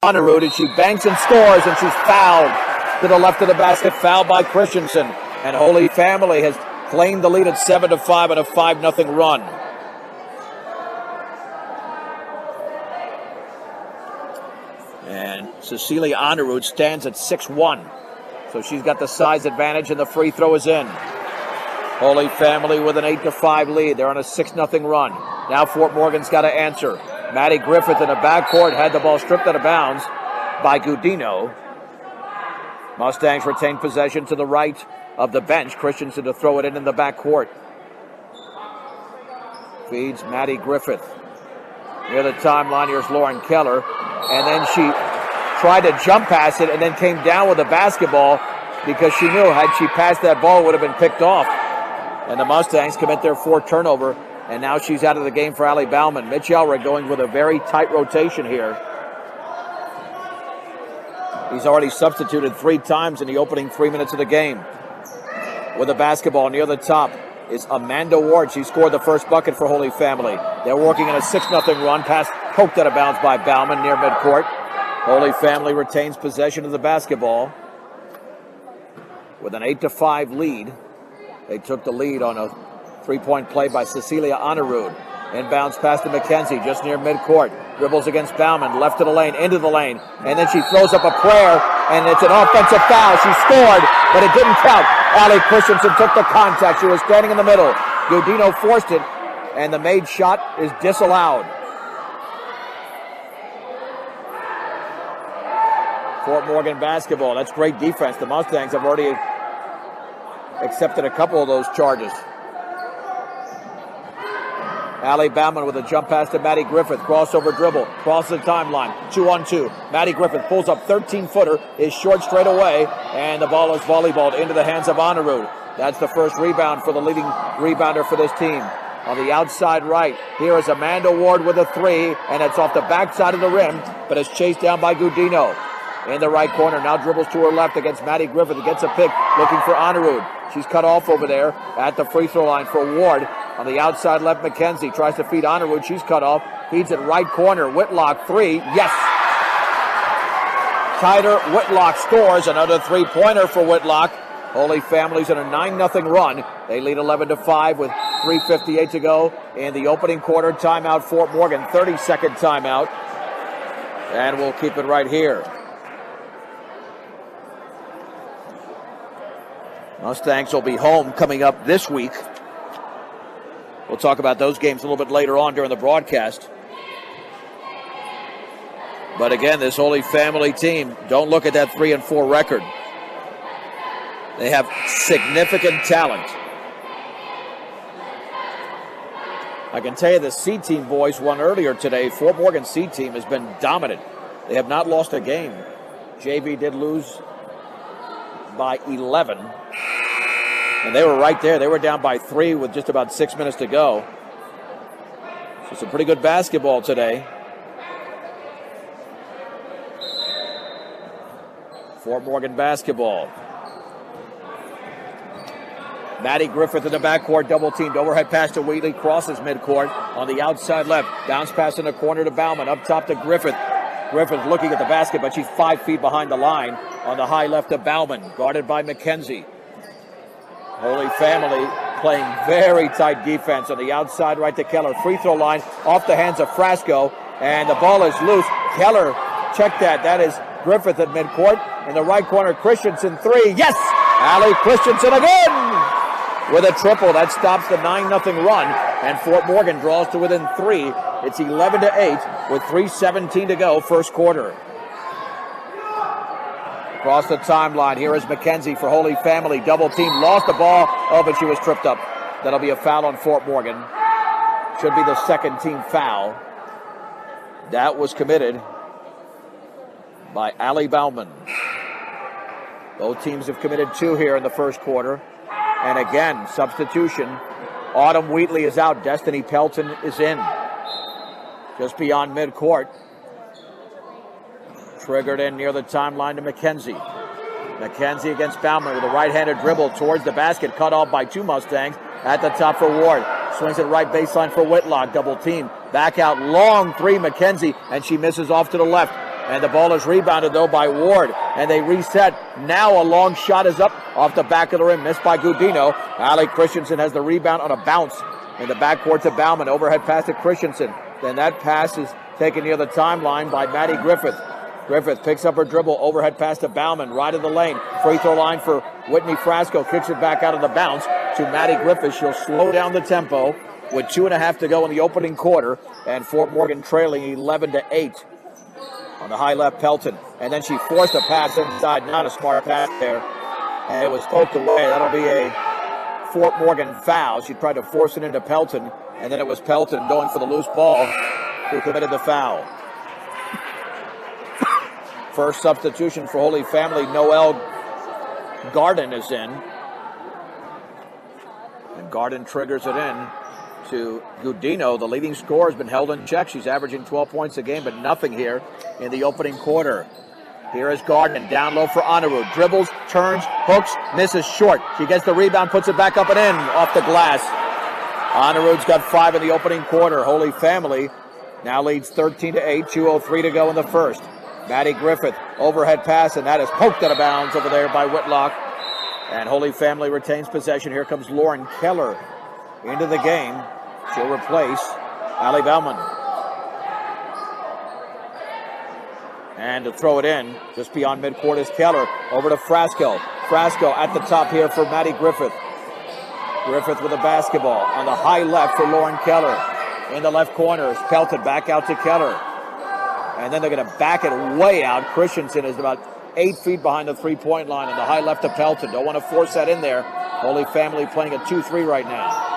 And she banks and scores, and she's fouled to the left of the basket, fouled by Christensen. And Holy Family has claimed the lead at 7 to 5 on a 5 0 run. And Cecilia Honorud stands at 6 1. So she's got the size advantage, and the free throw is in. Holy Family with an 8 to 5 lead. They're on a 6 0 run. Now Fort Morgan's got to answer. Maddie Griffith in the backcourt had the ball stripped out of bounds by Gudino. Mustangs retain possession to the right of the bench. Christensen to throw it in in the backcourt. Feeds Maddie Griffith. Near the timeline, here's Lauren Keller. And then she tried to jump past it and then came down with the basketball because she knew had she passed that ball, would have been picked off. And the Mustangs commit their fourth turnover. And now she's out of the game for Allie Bauman. Mitch Elrick going with a very tight rotation here. He's already substituted three times in the opening three minutes of the game. With a basketball near the top is Amanda Ward. She scored the first bucket for Holy Family. They're working in a 6 0 run. Pass poked out of bounds by Bauman near midcourt. Holy Family retains possession of the basketball with an 8 to 5 lead. They took the lead on a three point play by Cecilia Honorud. Inbounds pass to McKenzie just near midcourt. Dribbles against Bauman, left to the lane, into the lane. And then she throws up a prayer, and it's an offensive foul. She scored, but it didn't count. Allie Christensen took the contact. She was standing in the middle. Gudino forced it, and the made shot is disallowed. Fort Morgan basketball. That's great defense. The Mustangs have already accepted a couple of those charges. Allie Bauman with a jump pass to Maddie Griffith. Crossover dribble. Crosses the timeline. Two on two. Maddie Griffith pulls up 13 footer. Is short straight away. And the ball is volleyballed into the hands of Honorud. That's the first rebound for the leading rebounder for this team. On the outside right, here is Amanda Ward with a three, and it's off the backside of the rim, but it's chased down by Gudino. In the right corner, now dribbles to her left against Maddie Griffith. Gets a pick, looking for Honorud. She's cut off over there at the free throw line for Ward. On the outside left, McKenzie tries to feed Honorud. She's cut off. Feeds it right corner. Whitlock three. Yes. Tyler Whitlock scores another three pointer for Whitlock. Holy Family's in a 9 0 run. They lead 11 to 5 with 3.58 to go in the opening quarter. Timeout, Fort Morgan. 30 second timeout. And we'll keep it right here. Mustangs will be home coming up this week. We'll talk about those games a little bit later on during the broadcast. But again, this Holy Family team, don't look at that 3 and 4 record. They have significant talent. I can tell you the C team boys won earlier today. Fort Morgan C team has been dominant. They have not lost a game. JV did lose by 11. And they were right there. They were down by three with just about six minutes to go. So some pretty good basketball today. Fort Morgan basketball. Maddie Griffith in the backcourt, double teamed. Overhead pass to Wheatley, crosses midcourt on the outside left. Bounce pass in the corner to Bauman. Up top to Griffith. Griffith looking at the basket, but she's five feet behind the line on the high left of Bauman, guarded by McKenzie. Holy Family playing very tight defense on the outside right to Keller. Free throw line off the hands of Frasco, and the ball is loose. Keller, check that. That is Griffith at midcourt. In the right corner, Christensen three. Yes! Allie Christensen again with a triple. That stops the 9 0 run, and Fort Morgan draws to within three. It's 11 to 8 with 3.17 to go, first quarter. Across the timeline, here is McKenzie for Holy Family. Double team, lost the ball. Oh, but she was tripped up. That'll be a foul on Fort Morgan. Should be the second team foul. That was committed by Allie Bauman. Both teams have committed two here in the first quarter. And again, substitution. Autumn Wheatley is out. Destiny Pelton is in. Just beyond midcourt. Triggered in near the timeline to McKenzie. McKenzie against Bauman with a right-handed dribble towards the basket, cut off by two Mustangs at the top for Ward. Swings it right baseline for Whitlock, double team. Back out, long three, McKenzie, and she misses off to the left. And the ball is rebounded, though, by Ward. And they reset. Now a long shot is up off the back of the rim, missed by Gudino. Ali Christensen has the rebound on a bounce in the backcourt to Bauman. Overhead pass to Christensen. Then that pass is taken near the timeline by Maddie Griffith. Griffith picks up her dribble, overhead pass to Bauman, right of the lane. Free throw line for Whitney Frasco. Kicks it back out of the bounce to Maddie Griffith. She'll slow down the tempo with two and a half to go in the opening quarter, and Fort Morgan trailing 11 to 8 on the high left Pelton. And then she forced a pass inside. Not a smart pass there. And it was poked away. That'll be a Fort Morgan foul. She tried to force it into Pelton. And then it was Pelton going for the loose ball who committed the foul. First substitution for Holy Family, Noel Garden is in. And Garden triggers it in to Gudino. The leading scorer has been held in check. She's averaging 12 points a game, but nothing here in the opening quarter. Here is Gardner down low for Honorud. Dribbles, turns, hooks, misses short. She gets the rebound, puts it back up and in off the glass. Honorud's got five in the opening quarter. Holy Family now leads 13 to 8, 2.03 to go in the first. Maddie Griffith, overhead pass, and that is poked out of bounds over there by Whitlock. And Holy Family retains possession. Here comes Lauren Keller into the game. She'll replace Ali Bauman. And to throw it in, just beyond midcourt is Keller. Over to Frasco. Frasco at the top here for Maddie Griffith. Griffith with a basketball on the high left for Lauren Keller. In the left corner is Pelton back out to Keller. And then they're going to back it way out. Christensen is about eight feet behind the three point line on the high left of Pelton. Don't want to force that in there. Holy Family playing a 2 3 right now.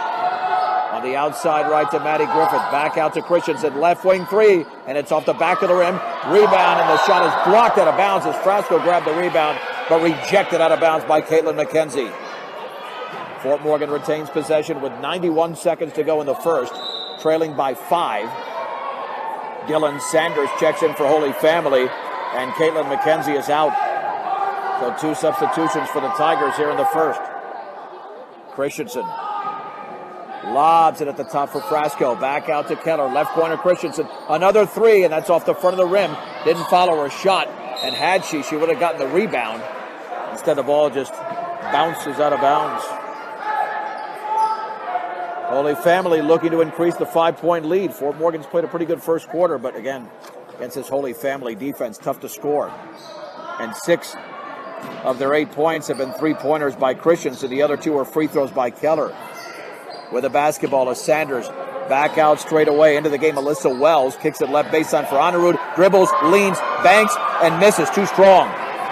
On the outside right to Maddie Griffith. Back out to Christensen. Left wing three. And it's off the back of the rim. Rebound. And the shot is blocked out of bounds as Frasco grabbed the rebound. But rejected out of bounds by Caitlin McKenzie. Fort Morgan retains possession with 91 seconds to go in the first. Trailing by five. Dylan Sanders checks in for Holy Family. And Caitlin McKenzie is out. So two substitutions for the Tigers here in the first. Christensen Lobs it at the top for Frasco. Back out to Keller. Left corner Christensen. Another three, and that's off the front of the rim. Didn't follow her shot. And had she, she would have gotten the rebound. Instead, the ball just bounces out of bounds. Holy Family looking to increase the five point lead. Fort Morgan's played a pretty good first quarter, but again, against this Holy Family defense, tough to score. And six of their eight points have been three pointers by Christensen. The other two are free throws by Keller with the basketball as Sanders back out straight away into the game. Alyssa Wells kicks it left baseline for Honorud, dribbles, leans, banks, and misses. Too strong.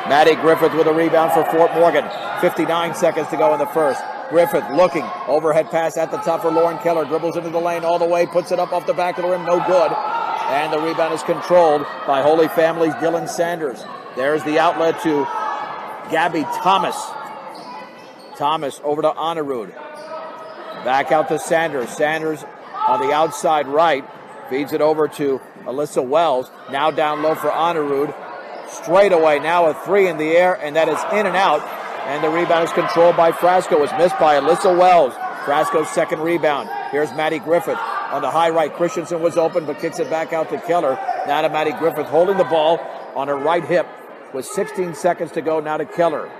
Maddie Griffith with a rebound for Fort Morgan. 59 seconds to go in the first. Griffith looking, overhead pass at the top for Lauren Keller, dribbles into the lane all the way, puts it up off the back of the rim, no good. And the rebound is controlled by Holy Family's Dylan Sanders. There's the outlet to Gabby Thomas. Thomas over to Honorud. Back out to Sanders. Sanders on the outside right. Feeds it over to Alyssa Wells. Now down low for Honorud. Straight away. Now a three in the air, and that is in and out. And the rebound is controlled by Frasco. It's missed by Alyssa Wells. Frasco's second rebound. Here's Maddie Griffith on the high right. Christensen was open, but kicks it back out to Keller. Now to Maddie Griffith holding the ball on her right hip with 16 seconds to go. Now to Keller.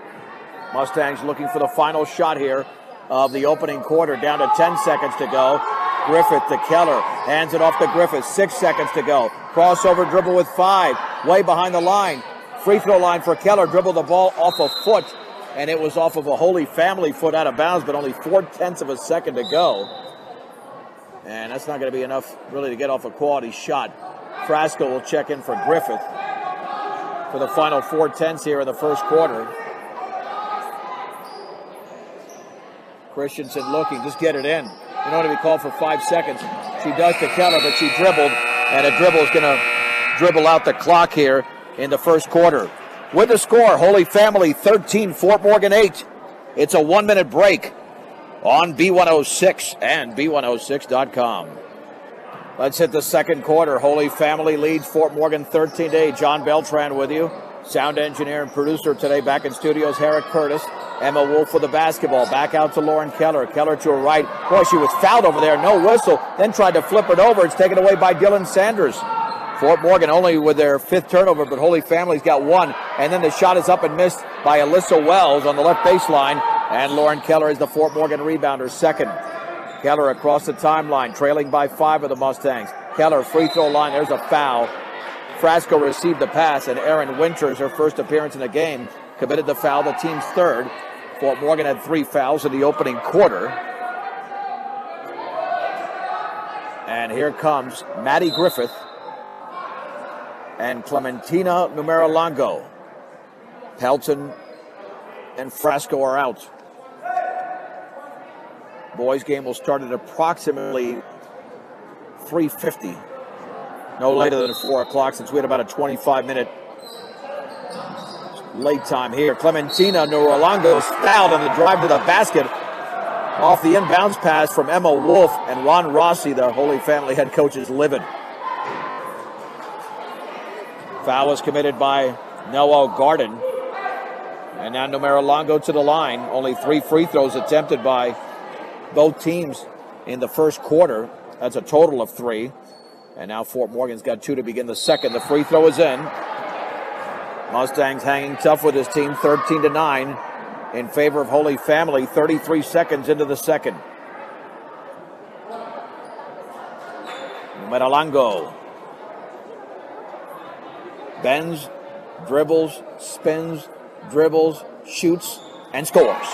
Mustangs looking for the final shot here of the opening quarter, down to 10 seconds to go. Griffith to Keller, hands it off to Griffith, six seconds to go. Crossover dribble with five, way behind the line. Free throw line for Keller, Dribble the ball off a foot, and it was off of a Holy Family foot out of bounds, but only four tenths of a second to go. And that's not going to be enough really to get off a quality shot. Frasco will check in for Griffith for the final four tenths here in the first quarter. Christensen looking, just get it in. You know to be called for five seconds. She does to Keller, but she dribbled, and a dribble is going to dribble out the clock here in the first quarter. With the score, Holy Family 13, Fort Morgan 8. It's a one minute break on B106 and B106.com. Let's hit the second quarter. Holy Family leads Fort Morgan 13 8. John Beltran with you. Sound engineer and producer today back in studios, Herrick Curtis. Emma Wolf for the basketball. Back out to Lauren Keller. Keller to her right. Boy, she was fouled over there. No whistle. Then tried to flip it over. It's taken away by Dylan Sanders. Fort Morgan only with their fifth turnover, but Holy Family's got one. And then the shot is up and missed by Alyssa Wells on the left baseline. And Lauren Keller is the Fort Morgan rebounder, second. Keller across the timeline, trailing by five of the Mustangs. Keller, free throw line, there's a foul. Frasco received the pass, and Erin Winters, her first appearance in the game, committed the foul, the team's third. Fort Morgan had three fouls in the opening quarter. And here comes Maddie Griffith and Clementina Numerolongo. Pelton and Frasco are out. Boys game will start at approximately 350. No later than 4 o'clock since we had about a 25 minute late time here. Clementina Numerolongo fouled on the drive to the basket off the inbounds pass from Emma Wolf and Ron Rossi, the Holy Family head coach, is livid. Foul was committed by Noel Garden. And now Numerolongo to the line. Only three free throws attempted by both teams in the first quarter. That's a total of three. And now Fort Morgan's got two to begin the second. The free throw is in. Mustangs hanging tough with his team, 13 to 9 in favor of Holy Family, 33 seconds into the second. Numerolongo bends, dribbles, spins, dribbles, shoots, and scores.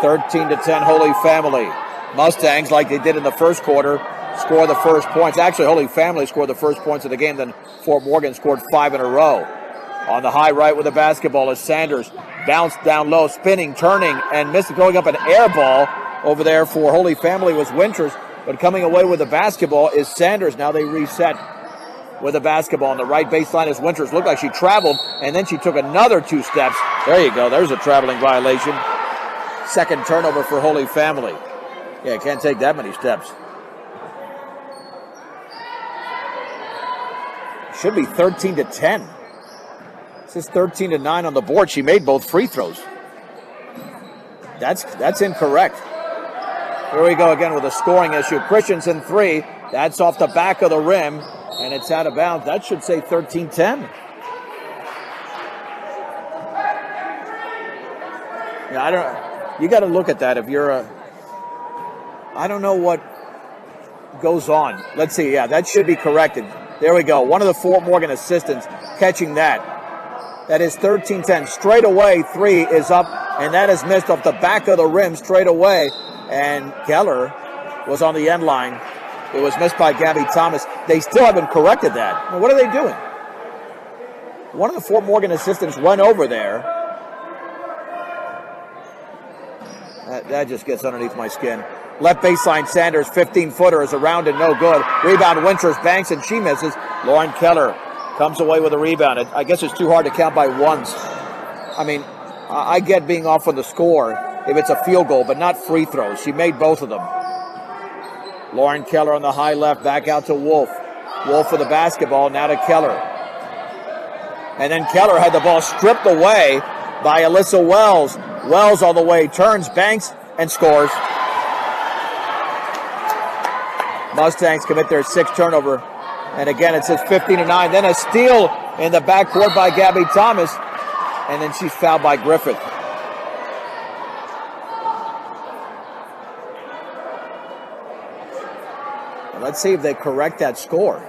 13 to 10 Holy Family. Mustangs, like they did in the first quarter, score the first points. Actually, Holy Family scored the first points of the game, then Fort Morgan scored five in a row. On the high right with the basketball is Sanders. Bounced down low, spinning, turning, and missed going up an air ball over there for Holy Family was Winters. But coming away with the basketball is Sanders. Now they reset with a basketball on the right baseline as Winters looked like she traveled and then she took another two steps. There you go. There's a traveling violation. Second turnover for Holy Family. Yeah, can't take that many steps. Should be 13 to 10. This is 13 to 9 on the board. She made both free throws. That's that's incorrect. Here we go again with a scoring issue. Christensen three. That's off the back of the rim, and it's out of bounds. That should say 13 10. Yeah, I don't. You got to look at that if you're a. I don't know what goes on. Let's see. Yeah, that should be corrected. There we go. One of the Fort Morgan assistants catching that. That is 13 10. Straight away, three is up, and that is missed off the back of the rim straight away. And Keller was on the end line. It was missed by Gabby Thomas. They still haven't corrected that. Now, what are they doing? One of the Fort Morgan assistants went over there. That, that just gets underneath my skin. Left baseline Sanders, 15 footer is around and no good. Rebound Winters banks and she misses. Lauren Keller comes away with a rebound. I guess it's too hard to count by ones. I mean, I get being off on the score if it's a field goal, but not free throws. She made both of them. Lauren Keller on the high left, back out to Wolf. Wolf for the basketball, now to Keller. And then Keller had the ball stripped away by Alyssa Wells. Wells all the way, turns, banks, and scores. Mustangs commit their sixth turnover and again, it says 15 to 9. Then a steal in the backcourt by Gabby Thomas. And then she's fouled by Griffith. Let's see if they correct that score.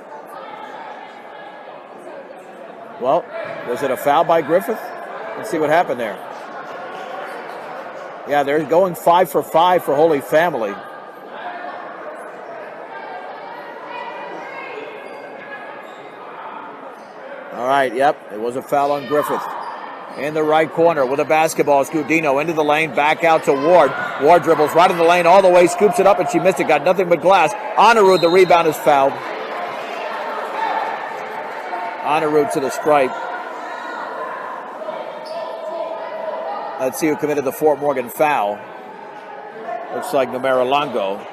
Well, was it a foul by Griffith? Let's see what happened there. Yeah, they're going five for five for Holy Family. All right, yep, it was a foul on Griffith. In the right corner with a basketball, Scudino into the lane, back out to Ward. Ward dribbles right in the lane all the way, scoops it up, and she missed it. Got nothing but glass. Honorud, the rebound is fouled. Honorud to the stripe. Let's see who committed the Fort Morgan foul. Looks like Numerolongo.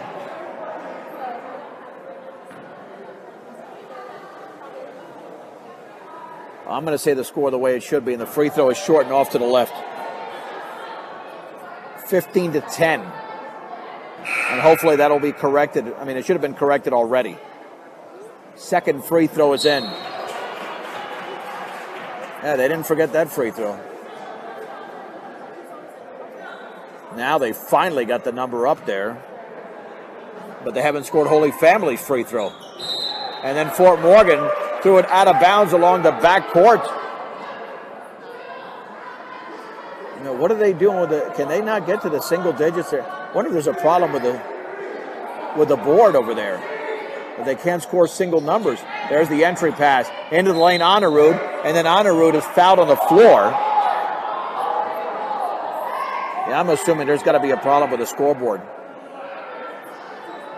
I'm going to say the score the way it should be, and the free throw is short and off to the left. 15 to 10. And hopefully that'll be corrected. I mean, it should have been corrected already. Second free throw is in. Yeah, they didn't forget that free throw. Now they finally got the number up there, but they haven't scored Holy Family's free throw. And then Fort Morgan threw it out of bounds along the back court. You know, what are they doing with the? Can they not get to the single digits there? I wonder if there's a problem with the with the board over there. They can't score single numbers. There's the entry pass into the lane, Honorud, and then Honorud is fouled on the floor. Yeah, I'm assuming there's got to be a problem with the scoreboard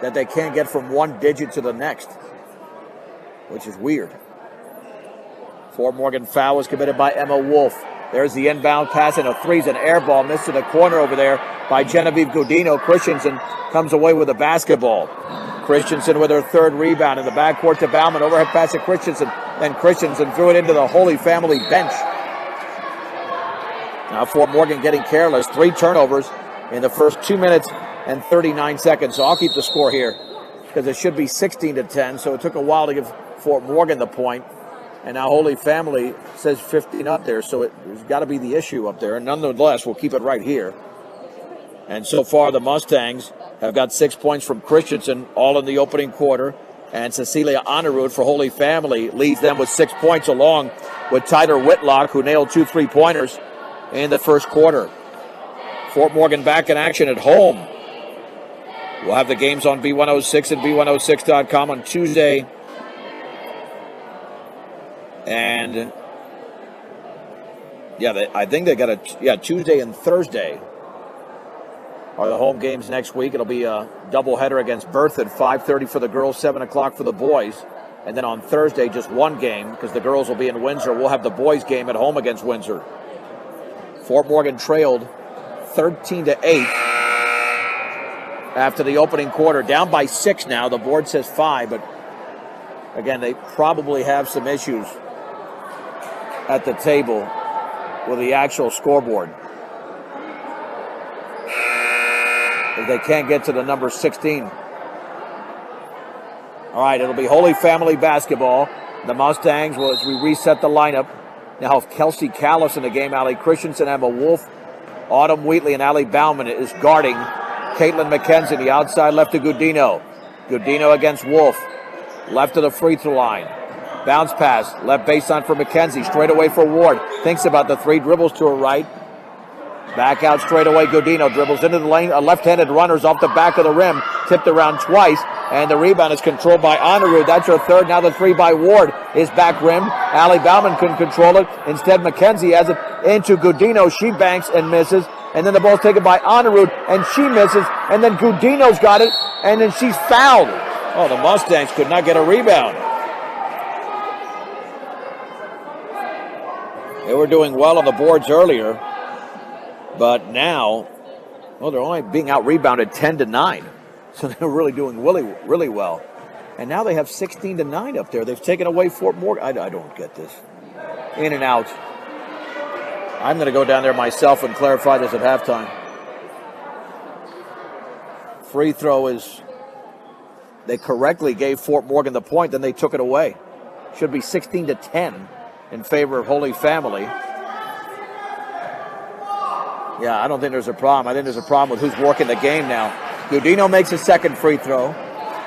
that they can't get from one digit to the next, which is weird. Fort Morgan foul was committed by Emma Wolf. There's the inbound pass and a three's an air ball missed in the corner over there by Genevieve Gudino. Christensen comes away with a basketball. Christensen with her third rebound in the backcourt to Bauman. Overhead pass to Christensen. Then Christensen threw it into the Holy Family bench. Now Fort Morgan getting careless. Three turnovers in the first two minutes and 39 seconds. So I'll keep the score here because it should be 16 to 10. So it took a while to give Fort Morgan the point. And now Holy Family says 15 up there. So it, there's got to be the issue up there. And nonetheless, we'll keep it right here. And so far, the Mustangs have got six points from Christensen, all in the opening quarter. And Cecilia Honorud for Holy Family leads them with six points, along with Tyler Whitlock, who nailed two three pointers in the first quarter. Fort Morgan back in action at home. We'll have the games on B106 and B106.com on Tuesday. And yeah, they, I think they got a yeah Tuesday and Thursday are the home games next week. It'll be a doubleheader against Berthoud at 5:30 for the girls, 7 o'clock for the boys, and then on Thursday just one game because the girls will be in Windsor. We'll have the boys game at home against Windsor. Fort Morgan trailed 13 to 8 after the opening quarter, down by six now. The board says five, but again, they probably have some issues at the table with the actual scoreboard. If they can't get to the number 16. All right, it'll be Holy Family basketball. The Mustangs will, as we reset the lineup, now Kelsey Callis in the game, Ali Christensen, Emma Wolf, Autumn Wheatley, and Ali Bauman is guarding Caitlin McKenzie, the outside left to Gudino. Gudino against Wolf. Left to the free throw line. Bounce pass. Left baseline for McKenzie. Straight away for Ward. Thinks about the three dribbles to her right. Back out straight away. Gudino dribbles into the lane. A left-handed runner's off the back of the rim. Tipped around twice. And the rebound is controlled by Honorud. That's her third. Now the three by Ward is back rim. Ali Bauman couldn't control it. Instead, McKenzie has it into Gudino. She banks and misses. And then the ball's taken by Honorud, and she misses. And then Gudino's got it, and then she's fouled. Oh, the Mustangs could not get a rebound. They were doing well on the boards earlier, but now, well, they're only being out rebounded 10 to 9. So they're really doing really, really well. And now they have 16 to 9 up there. They've taken away Fort Morgan. I, I don't get this. In and out. I'm going to go down there myself and clarify this at halftime. Free throw is. They correctly gave Fort Morgan the point, then they took it away. Should be 16 to 10 in favor of Holy Family. Yeah, I don't think there's a problem. I think there's a problem with who's working the game now. Gudino makes a second free throw.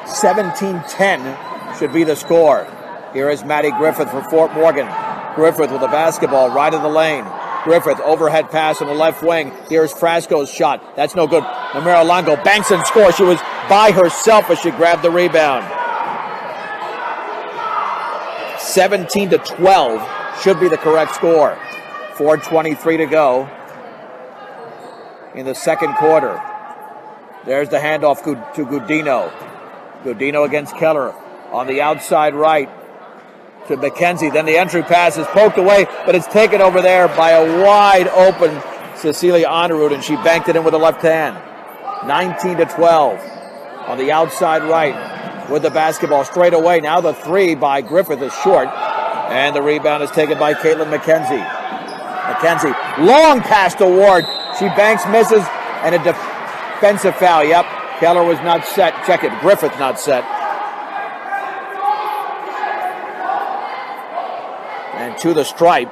17 10 should be the score. Here is Maddie Griffith for Fort Morgan. Griffith with the basketball right in the lane. Griffith overhead pass on the left wing. Here's Frasco's shot. That's no good. Numerolongo banks and scores. She was by herself as she grabbed the rebound. 17 to 12 should be the correct score. 4.23 to go in the second quarter. There's the handoff to Gudino. Gudino against Keller on the outside right to McKenzie. Then the entry pass is poked away, but it's taken over there by a wide open Cecilia Honorud, and she banked it in with the left hand. 19 to 12 on the outside right with the basketball straight away. Now the three by Griffith is short, and the rebound is taken by Caitlin McKenzie. McKenzie, long pass to Ward. She banks, misses, and a def- Offensive foul, yep. Keller was not set. Check it. Griffith not set. To the stripe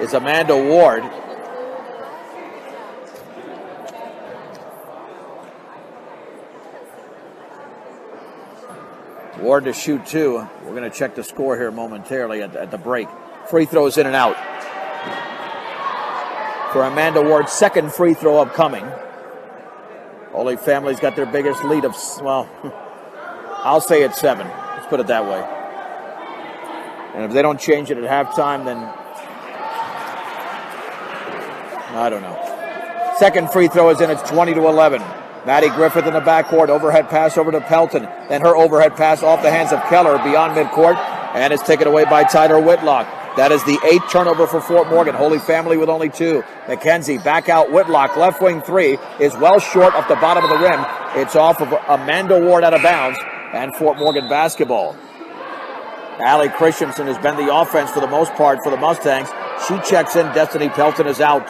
is Amanda Ward. Ward to shoot two. We're going to check the score here momentarily at, at the break. Free throws in and out. For Amanda Ward, second free throw upcoming. Holy Family's got their biggest lead of, well, I'll say it's seven. Let's put it that way. And if they don't change it at halftime, then I don't know. Second free throw is in. It's 20 to 11. Maddie Griffith in the backcourt. Overhead pass over to Pelton. Then her overhead pass off the hands of Keller beyond midcourt. And it's taken away by Tyler Whitlock. That is the eighth turnover for Fort Morgan. Holy Family with only two. McKenzie back out Whitlock. Left wing three is well short off the bottom of the rim. It's off of Amanda Ward out of bounds and Fort Morgan basketball. Allie Christensen has been the offense for the most part for the Mustangs. She checks in. Destiny Pelton is out.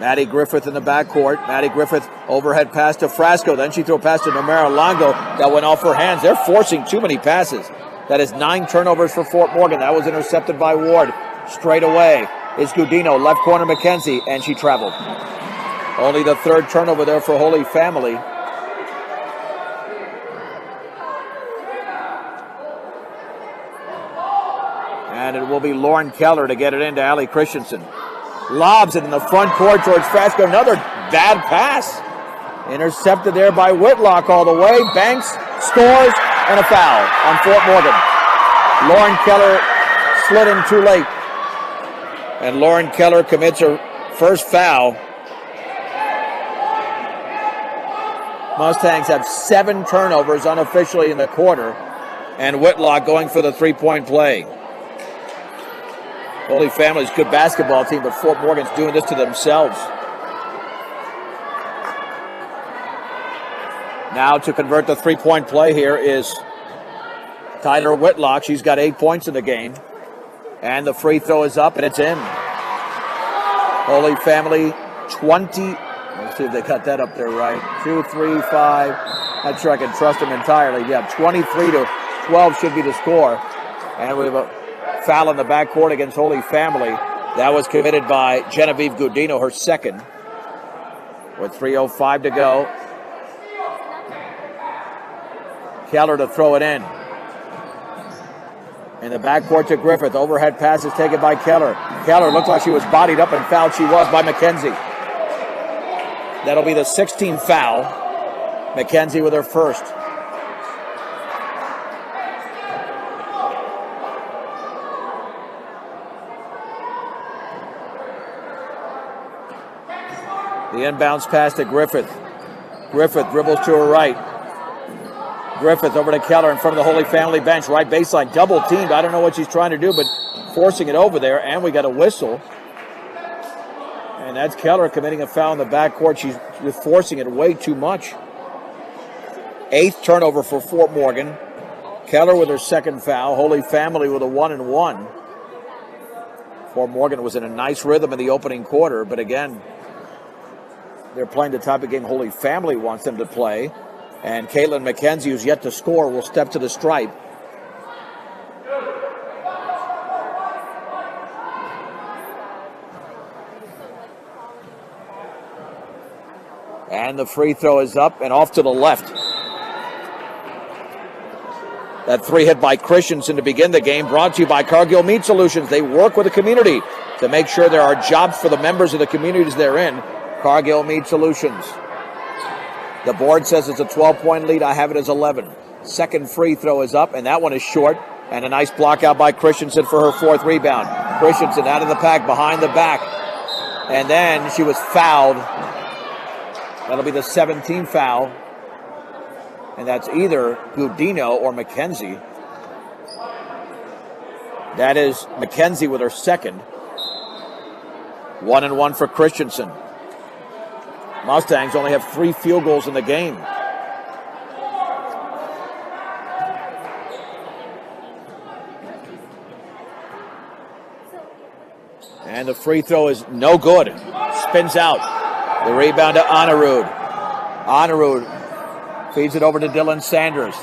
Maddie Griffith in the backcourt. Maddie Griffith overhead pass to Frasco. Then she threw a pass to Numerolongo that went off her hands. They're forcing too many passes. That is nine turnovers for Fort Morgan. That was intercepted by Ward. Straight away is Gudino. Left corner McKenzie, and she traveled. Only the third turnover there for Holy Family. And it will be Lauren Keller to get it into Allie Christensen lobs it in the front court towards Frasco. Another bad pass. Intercepted there by Whitlock all the way. Banks scores and a foul on Fort Morgan. Lauren Keller slid in too late. And Lauren Keller commits her first foul. Mustangs have seven turnovers unofficially in the quarter. And Whitlock going for the three point play. Holy Family's good basketball team, but Fort Morgan's doing this to themselves. Now to convert the three-point play here is Tyler Whitlock. She's got eight points in the game. And the free throw is up and it's in. Holy Family 20. Let's see if they cut that up there right. Two, three, five. Not sure I can trust them entirely. Yeah, 23 to 12 should be the score. And we have a foul in the backcourt against Holy Family. That was committed by Genevieve Gudino, her second. With 3.05 to go. Keller to throw it in. In the backcourt to Griffith. Overhead pass is taken by Keller. Keller looked like she was bodied up and fouled. She was by McKenzie. That'll be the 16th foul. McKenzie with her first. The inbounds pass to Griffith. Griffith dribbles to her right. Griffith over to Keller in front of the Holy Family bench, right baseline, double teamed. I don't know what she's trying to do, but forcing it over there, and we got a whistle. And that's Keller committing a foul in the backcourt. She's forcing it way too much. Eighth turnover for Fort Morgan. Keller with her second foul. Holy Family with a one and one. Fort Morgan was in a nice rhythm in the opening quarter, but again, they're playing the type of game Holy Family wants them to play. And Caitlin McKenzie, who's yet to score, will step to the stripe. And the free throw is up and off to the left. That three hit by Christensen to begin the game, brought to you by Cargill Meat Solutions. They work with the community to make sure there are jobs for the members of the communities they're in. Cargill Meat Solutions. The board says it's a 12 point lead. I have it as 11. Second free throw is up, and that one is short. And a nice block out by Christensen for her fourth rebound. Christensen out of the pack, behind the back. And then she was fouled. That'll be the 17th foul. And that's either Gudino or McKenzie. That is McKenzie with her second. One and one for Christensen. Mustangs only have three field goals in the game. And the free throw is no good. Spins out. The rebound to Honorud. Honorud feeds it over to Dylan Sanders.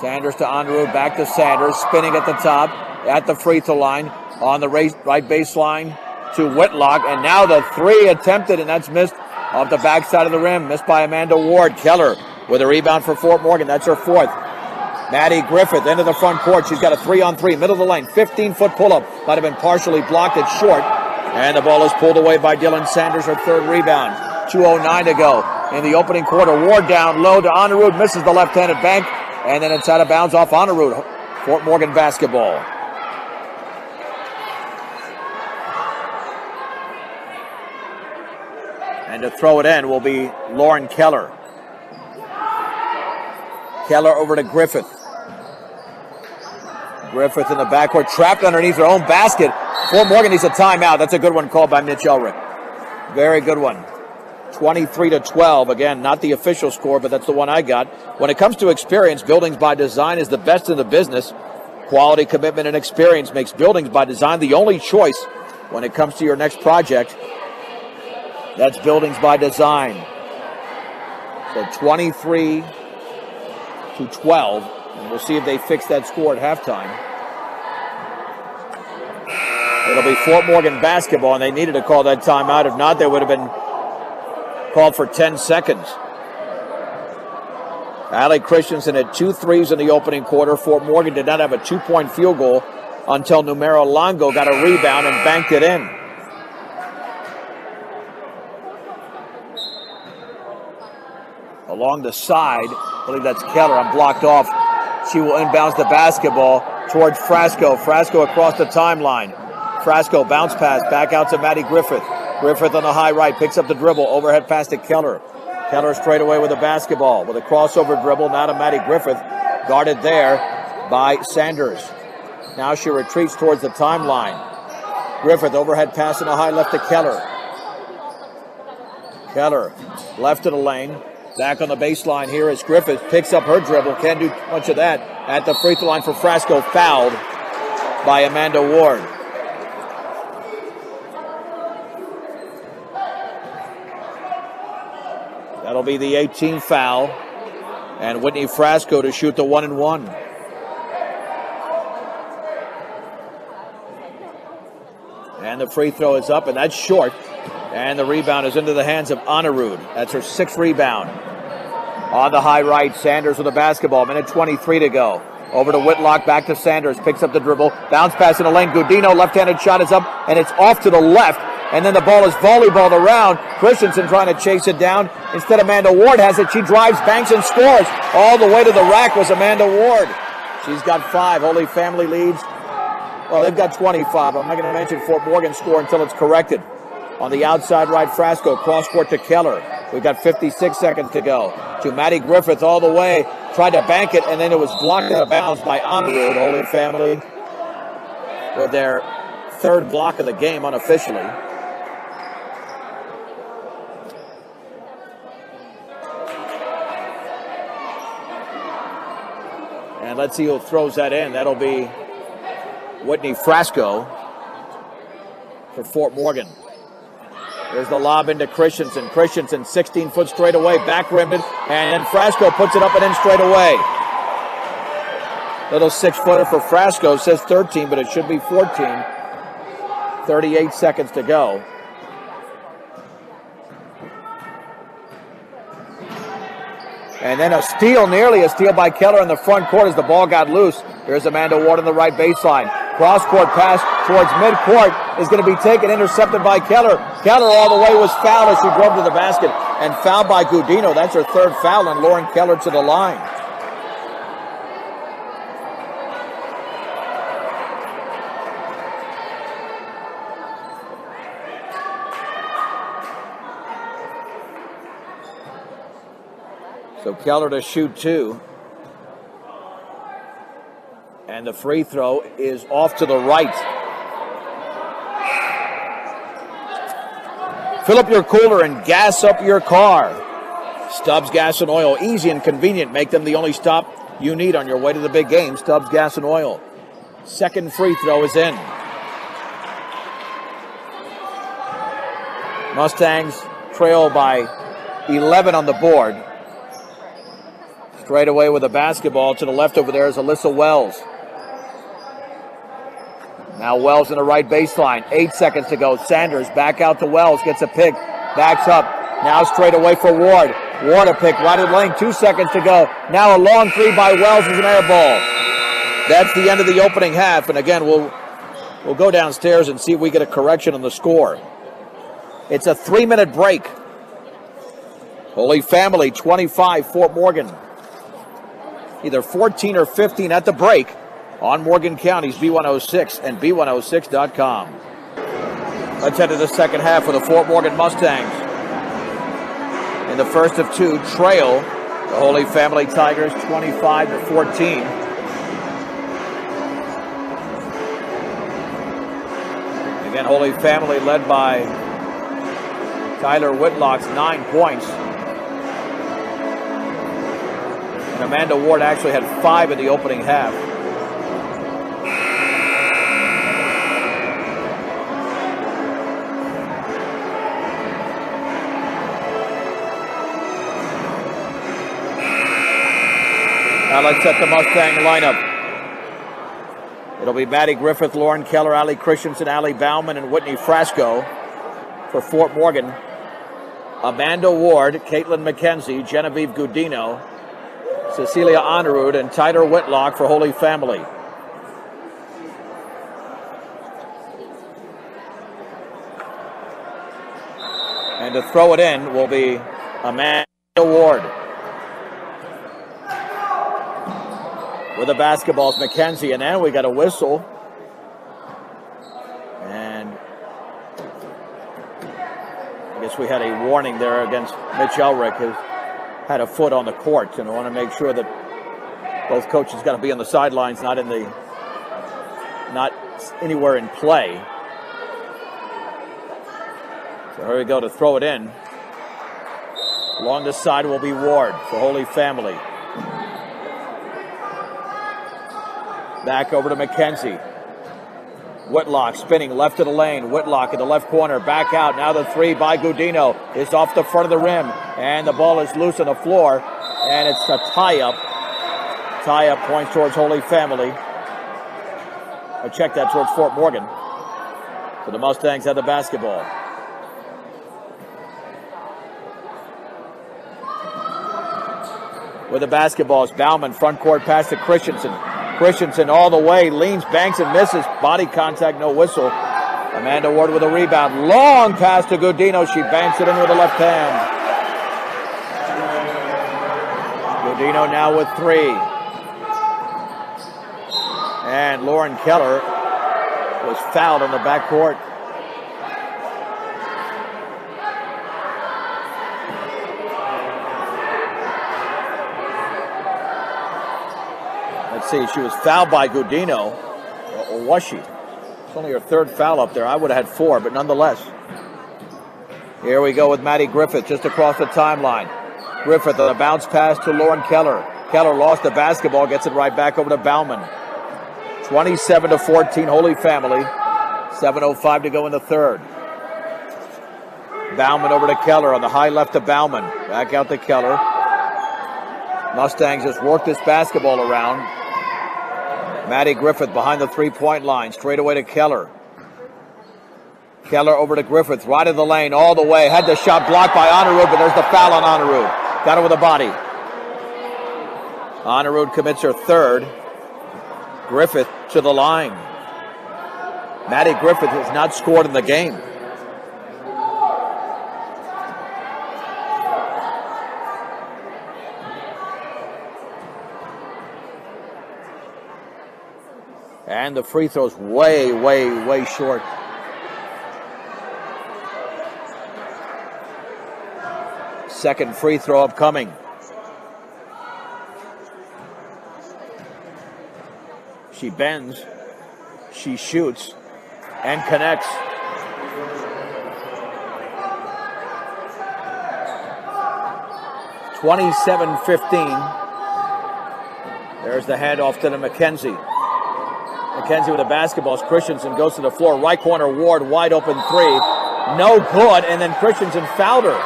Sanders to Honorud, back to Sanders, spinning at the top, at the free throw line, on the right baseline to Whitlock, and now the three attempted, and that's missed off the backside of the rim, missed by Amanda Ward. Keller with a rebound for Fort Morgan, that's her fourth. Maddie Griffith into the front court. She's got a three on three, middle of the lane, 15 foot pull up. Might have been partially blocked. It's short. And the ball is pulled away by Dylan Sanders, her third rebound. 2.09 to go in the opening quarter. Ward down low to Honorud, misses the left handed bank, and then it's out of bounds off Honorud. Fort Morgan basketball. And to throw it in will be Lauren Keller. Keller over to Griffith. Griffith in the backcourt, trapped underneath her own basket. Fort Morgan needs a timeout. That's a good one called by Mitch Elrick. Very good one. 23 to 12. Again, not the official score, but that's the one I got. When it comes to experience, Buildings by Design is the best in the business. Quality, commitment, and experience makes Buildings by Design the only choice when it comes to your next project. That's Buildings by Design. So 23 to 12. And we'll see if they fix that score at halftime. It'll be Fort Morgan basketball, and they needed to call that timeout. If not, they would have been called for 10 seconds. Allie Christensen had two threes in the opening quarter. Fort Morgan did not have a two point field goal until Numerolongo got a rebound and banked it in. Along the side, I believe that's Keller. I'm blocked off. She will inbounds the basketball towards Frasco. Frasco across the timeline. Frasco bounce pass back out to Maddie Griffith. Griffith on the high right picks up the dribble. Overhead pass to Keller. Keller straight away with the basketball with a crossover dribble. Now to Maddie Griffith. Guarded there by Sanders. Now she retreats towards the timeline. Griffith overhead pass in the high left to Keller. Keller left of the lane. Back on the baseline here as Griffith picks up her dribble. Can't do much of that. At the free throw line for Frasco, fouled by Amanda Ward. That'll be the 18th foul. And Whitney Frasco to shoot the one and one. And the free throw is up, and that's short. And the rebound is into the hands of Honorud. That's her sixth rebound. On the high right, Sanders with the basketball. Minute 23 to go. Over to Whitlock, back to Sanders. Picks up the dribble. Bounce pass in the lane. Gudino, left-handed shot is up, and it's off to the left. And then the ball is volleyballed around. Christensen trying to chase it down. Instead, Amanda Ward has it. She drives, banks, and scores. All the way to the rack was Amanda Ward. She's got five. Holy Family leads. Well, they've got 25. I'm not going to mention Fort Morgan score until it's corrected. On the outside right, Frasco, cross court to Keller. We've got 56 seconds to go. To Maddie Griffith all the way. Tried to bank it, and then it was blocked out of bounds by Honorud. Holy Family with their third block of the game unofficially. And let's see who throws that in. That'll be Whitney Frasco for Fort Morgan. There's the lob into Christensen. Christensen, 16 foot straight away, back rimmed and then Frasco puts it up and in straight away. Little six footer for Frasco says 13, but it should be 14. 38 seconds to go. And then a steal, nearly a steal by Keller in the front court as the ball got loose. Here's Amanda Ward on the right baseline. Cross court pass towards midcourt is going to be taken, intercepted by Keller. Keller all the way was fouled as she drove to the basket and fouled by Gudino. That's her third foul, and Lauren Keller to the line. So Keller to shoot two. And the free throw is off to the right. Fill up your cooler and gas up your car. Stubbs Gas and Oil, easy and convenient. Make them the only stop you need on your way to the big game. Stubbs Gas and Oil. Second free throw is in. Mustangs trail by 11 on the board. Straight away with the basketball to the left over there is Alyssa Wells. Now Wells in the right baseline. Eight seconds to go. Sanders back out to Wells. Gets a pick. Backs up. Now straight away for Ward. Ward a pick right at lane. Two seconds to go. Now a long three by Wells is an air ball. That's the end of the opening half. And again, we'll we'll go downstairs and see if we get a correction on the score. It's a three-minute break. Holy Family 25, Fort Morgan. Either 14 or 15 at the break on Morgan County's B106 and B106.com. Let's head to the second half for the Fort Morgan Mustangs. In the first of two, trail the Holy Family Tigers 25 to 14. Again, Holy Family led by Tyler Whitlock's nine points. And Amanda Ward actually had five in the opening half. Let's set the Mustang lineup. It'll be Maddie Griffith, Lauren Keller, Ali Christensen, Ali Bauman, and Whitney Frasco for Fort Morgan. Amanda Ward, Caitlin McKenzie, Genevieve Gudino, Cecilia Honorud, and Tyler Whitlock for Holy Family. And to throw it in will be Amanda Ward. With the basketballs, McKenzie, and then we got a whistle. And I guess we had a warning there against Mitch Elrick, who had a foot on the court, and I want to make sure that both coaches got to be on the sidelines, not in the, not anywhere in play. So here we go to throw it in. Along the side will be Ward for Holy Family. Back over to McKenzie. Whitlock spinning left of the lane. Whitlock in the left corner. Back out. Now the three by Gudino is off the front of the rim. And the ball is loose on the floor. And it's a tie up. Tie up points towards Holy Family. I check that towards Fort Morgan. So the Mustangs have the basketball. With the basketball is Bauman front court pass to Christensen. Christensen all the way, leans, banks, and misses. Body contact, no whistle. Amanda Ward with a rebound. Long pass to Gudino. She banks it in with the left hand. Gudino now with three. And Lauren Keller was fouled on the backcourt. See, she was fouled by Gudino, or was she? It's only her third foul up there. I would have had four, but nonetheless. Here we go with Maddie Griffith just across the timeline. Griffith a bounce pass to Lauren Keller. Keller lost the basketball, gets it right back over to Bauman. 27 to 14, Holy Family. 7.05 to go in the third. Bauman over to Keller on the high left to Bauman. Back out to Keller. Mustangs just work this basketball around. Maddie Griffith behind the three-point line, straight away to Keller. Keller over to Griffith, right in the lane, all the way. Had the shot blocked by Honorud, but there's the foul on Honorud. Got it with a body. Honorud commits her third. Griffith to the line. Maddie Griffith has not scored in the game. The free throw's way, way, way short. Second free throw upcoming. She bends, she shoots, and connects. Twenty-seven fifteen. There's the handoff to the McKenzie. McKenzie with the basketball. Christensen goes to the floor. Right corner, Ward, wide open three. No good. And then Christensen fouled her.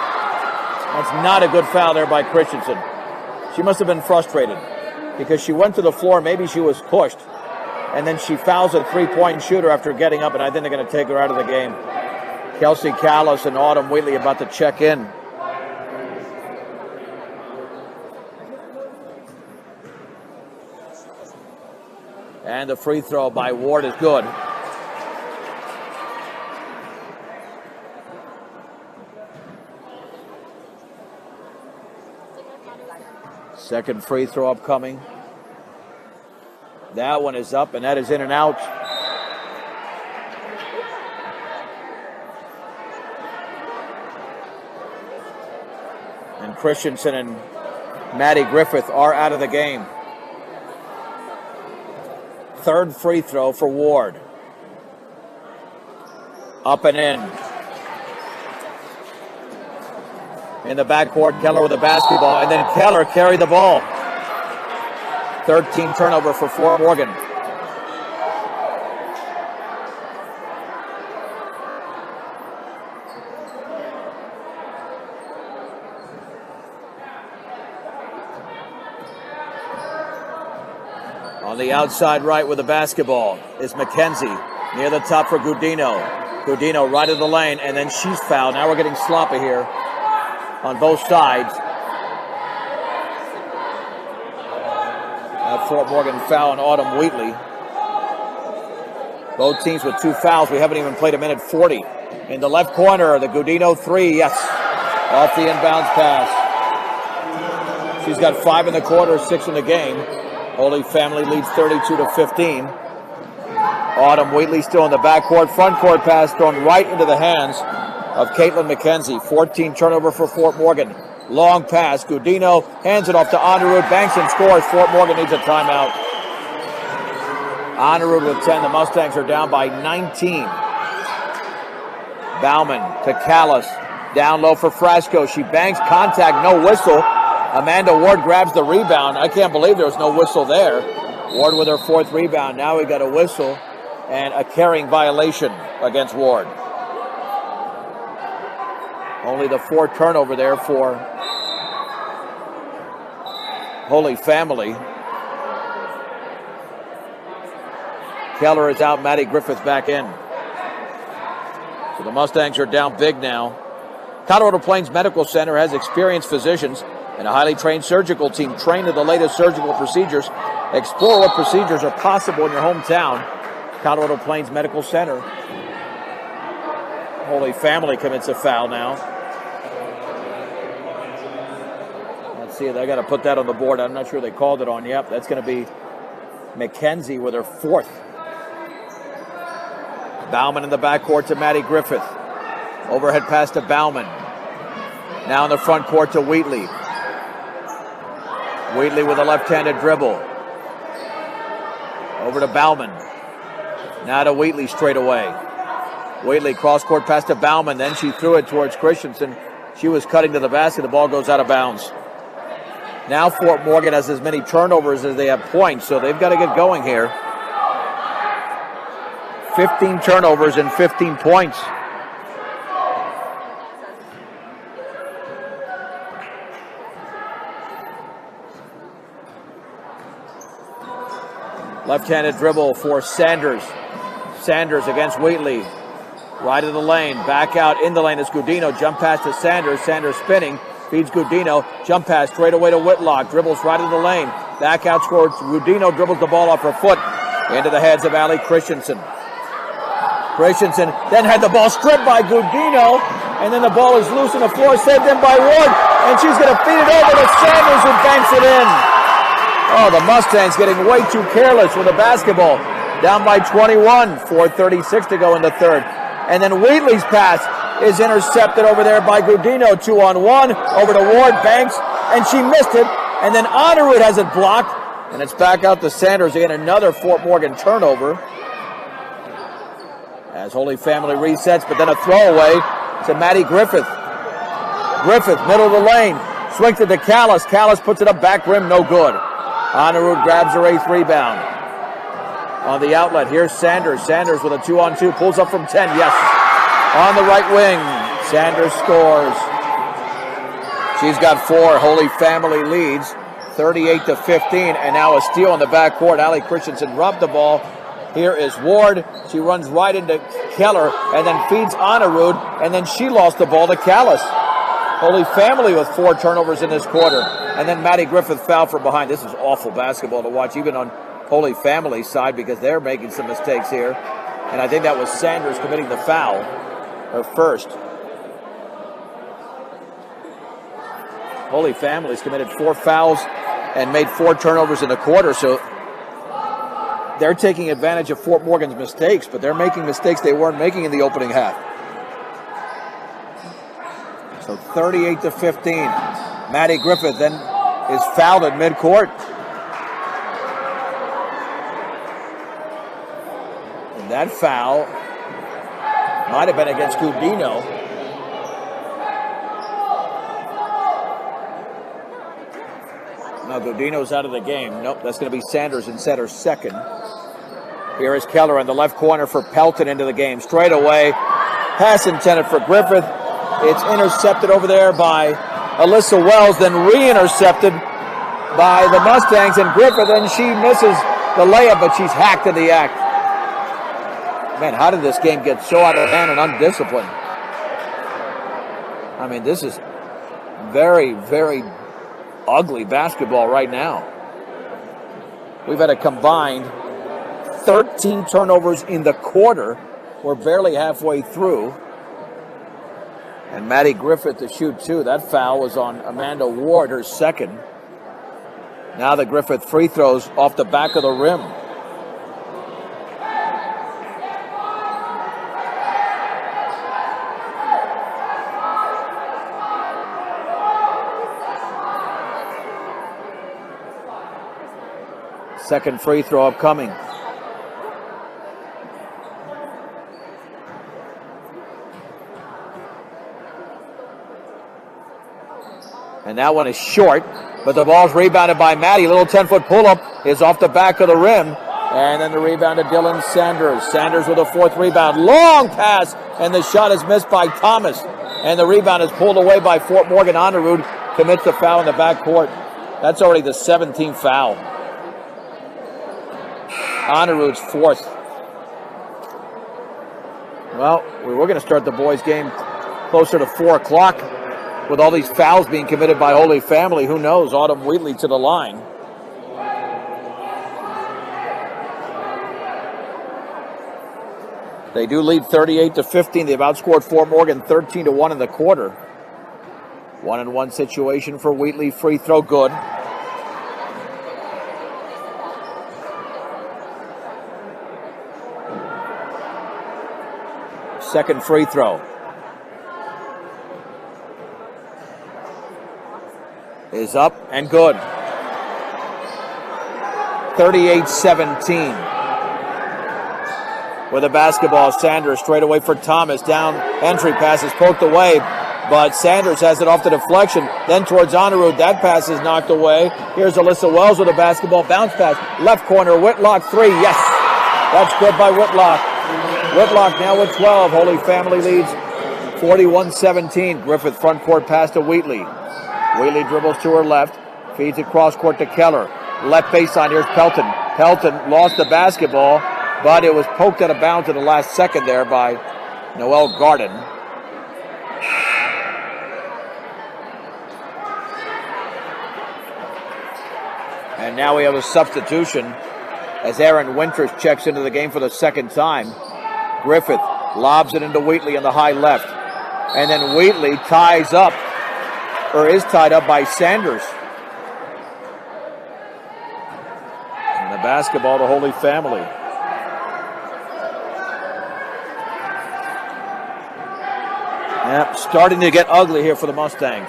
That's not a good foul there by Christensen. She must have been frustrated because she went to the floor. Maybe she was pushed. And then she fouls a three point shooter after getting up, and I think they're going to take her out of the game. Kelsey Callis and Autumn Wheatley about to check in. And the free throw by Ward is good. Second free throw upcoming. That one is up, and that is in and out. And Christensen and Maddie Griffith are out of the game. Third free throw for Ward. Up and in. In the backcourt, Keller with the basketball, and then Keller carried the ball. 13 turnover for Fort Morgan. Outside right with the basketball is McKenzie. Near the top for Gudino. Gudino right of the lane, and then she's fouled. Now we're getting sloppy here on both sides. That Fort Morgan foul on Autumn Wheatley. Both teams with two fouls. We haven't even played a minute 40. In the left corner, the Gudino three, yes, off the inbounds pass. She's got five in the quarter, six in the game. Holy Family leads 32 to 15. Autumn Wheatley still in the backcourt. Front court pass thrown right into the hands of Caitlin McKenzie. 14 turnover for Fort Morgan. Long pass. Gudino hands it off to Honorud. Banks and scores. Fort Morgan needs a timeout. Honorud with 10. The Mustangs are down by 19. Bauman to Callis. Down low for Frasco. She banks contact. No whistle. Amanda Ward grabs the rebound. I can't believe there was no whistle there. Ward with her fourth rebound. Now we got a whistle and a carrying violation against Ward. Only the four turnover there for Holy Family. Keller is out. Maddie Griffith back in. So the Mustangs are down big now. Colorado Plains Medical Center has experienced physicians and a highly trained surgical team trained in the latest surgical procedures. Explore what procedures are possible in your hometown. Colorado Plains Medical Center. Holy Family commits a foul now. Let's see, they got to put that on the board. I'm not sure they called it on. Yep, that's going to be McKenzie with her fourth. Bauman in the backcourt to Maddie Griffith. Overhead pass to Bauman. Now in the front court to Wheatley. Wheatley with a left-handed dribble. Over to Bauman. Now to Wheatley straight away. Wheatley cross-court pass to Bauman. Then she threw it towards Christensen. She was cutting to the basket. The ball goes out of bounds. Now Fort Morgan has as many turnovers as they have points, so they've got to get going here. 15 turnovers and 15 points. Left-handed dribble for Sanders. Sanders against Wheatley. Right of the lane. Back out in the lane is Gudino. Jump pass to Sanders. Sanders spinning. Feeds Gudino. Jump pass straight away to Whitlock. Dribbles right of the lane. Back out scores. Gudino dribbles the ball off her foot into the heads of Ali Christensen. Christensen then had the ball stripped by Gudino. And then the ball is loose on the floor. Saved in by Ward. And she's going to feed it over to Sanders who banks it in. Oh, the Mustangs getting way too careless with the basketball. Down by 21, 4.36 to go in the third. And then Wheatley's pass is intercepted over there by Gudino, two on one, over to Ward Banks, and she missed it. And then Honorud has it blocked, and it's back out to Sanders. Again, another Fort Morgan turnover. As Holy Family resets, but then a throwaway to Maddie Griffith. Griffith, middle of the lane, swings it to Callis. Callis puts it up back rim, no good. Honorud grabs her eighth rebound. On the outlet, here's Sanders. Sanders with a two on two, pulls up from 10. Yes. On the right wing, Sanders scores. She's got four. Holy Family leads 38 to 15, and now a steal in the backcourt. Allie Christensen robbed the ball. Here is Ward. She runs right into Keller and then feeds Honorud, and then she lost the ball to Callis. Holy Family with four turnovers in this quarter. And then Maddie Griffith fouled from behind. This is awful basketball to watch, even on Holy Family's side, because they're making some mistakes here. And I think that was Sanders committing the foul, her first. Holy Family's committed four fouls and made four turnovers in the quarter, so they're taking advantage of Fort Morgan's mistakes, but they're making mistakes they weren't making in the opening half. So 38 to 15. Maddie Griffith then is fouled at midcourt. And that foul might have been against Gudino. Now Gudino's out of the game. Nope, that's going to be Sanders in center second. Here is Keller in the left corner for Pelton into the game. Straight away. Pass intended for Griffith. It's intercepted over there by Alyssa Wells, then re-intercepted by the Mustangs and Griffith, and she misses the layup, but she's hacked in the act. Man, how did this game get so out of hand and undisciplined? I mean, this is very, very ugly basketball right now. We've had a combined 13 turnovers in the quarter. We're barely halfway through. And Maddie Griffith to shoot two. That foul was on Amanda Ward, her second. Now the Griffith free throws off the back of the rim. Second free throw upcoming. And that one is short, but the ball's rebounded by Maddie. Little 10 foot pull up is off the back of the rim. And then the rebound to Dylan Sanders. Sanders with a fourth rebound. Long pass, and the shot is missed by Thomas. And the rebound is pulled away by Fort Morgan. Honorud commits the foul in the backcourt. That's already the 17th foul. Honorud's fourth. Well, we were going to start the boys' game closer to 4 o'clock with all these fouls being committed by Holy Family, who knows? Autumn Wheatley to the line. They do lead 38 to 15. They've outscored Fort Morgan 13 to 1 in the quarter. One and one situation for Wheatley. Free throw good. Second free throw. Is up and good. 38 17. With a basketball, Sanders straight away for Thomas. Down entry pass is poked away, but Sanders has it off the deflection. Then towards Honorud. That pass is knocked away. Here's Alyssa Wells with a basketball bounce pass. Left corner, Whitlock three. Yes, that's good by Whitlock. Whitlock now with 12. Holy Family leads 41 17. Griffith front court pass to Wheatley. Wheatley dribbles to her left, feeds it cross court to Keller. Left baseline, here's Pelton. Pelton lost the basketball, but it was poked out of bounds in the last second there by Noel Garden. And now we have a substitution as Aaron Winters checks into the game for the second time. Griffith lobs it into Wheatley in the high left. And then Wheatley ties up or is tied up by Sanders. And the basketball to Holy Family. Yeah, starting to get ugly here for the Mustangs.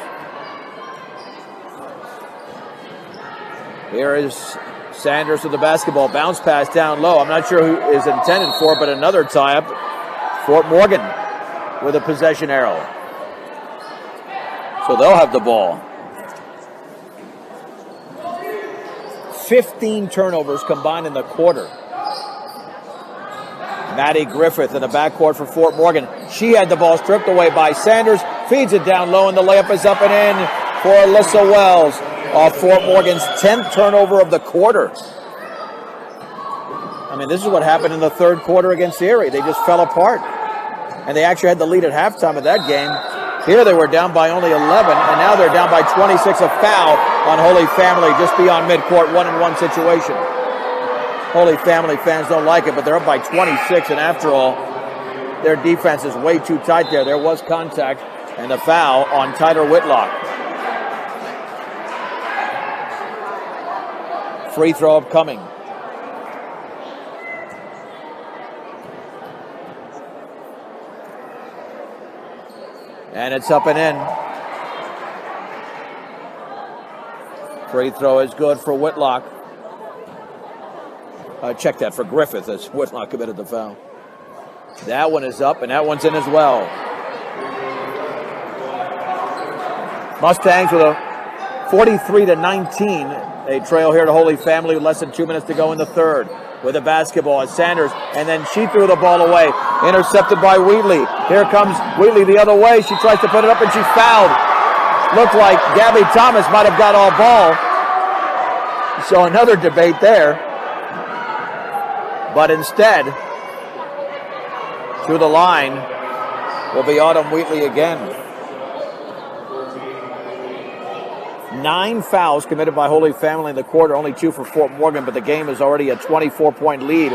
Here is Sanders with the basketball. Bounce pass down low. I'm not sure who is intended for, but another tie up. Fort Morgan with a possession arrow. So they'll have the ball. 15 turnovers combined in the quarter. Maddie Griffith in the backcourt for Fort Morgan. She had the ball stripped away by Sanders, feeds it down low, and the layup is up and in for Alyssa Wells. off Fort Morgan's 10th turnover of the quarter. I mean, this is what happened in the third quarter against Erie. They just fell apart. And they actually had the lead at halftime of that game. Here they were down by only 11, and now they're down by 26. A foul on Holy Family just beyond midcourt, one and one situation. Holy Family fans don't like it, but they're up by 26, and after all, their defense is way too tight there. There was contact and a foul on Tyler Whitlock. Free throw upcoming. And it's up and in. Free throw is good for Whitlock. Check that for Griffith as Whitlock committed the foul. That one is up, and that one's in as well. Mustangs with a 43 to 19. They trail here to Holy Family less than two minutes to go in the third. With a basketball as Sanders, and then she threw the ball away. Intercepted by Wheatley. Here comes Wheatley the other way. She tries to put it up, and she fouled. Looked like Gabby Thomas might have got all ball. So another debate there. But instead, to the line will be Autumn Wheatley again. Nine fouls committed by Holy Family in the quarter, only two for Fort Morgan, but the game is already a 24 point lead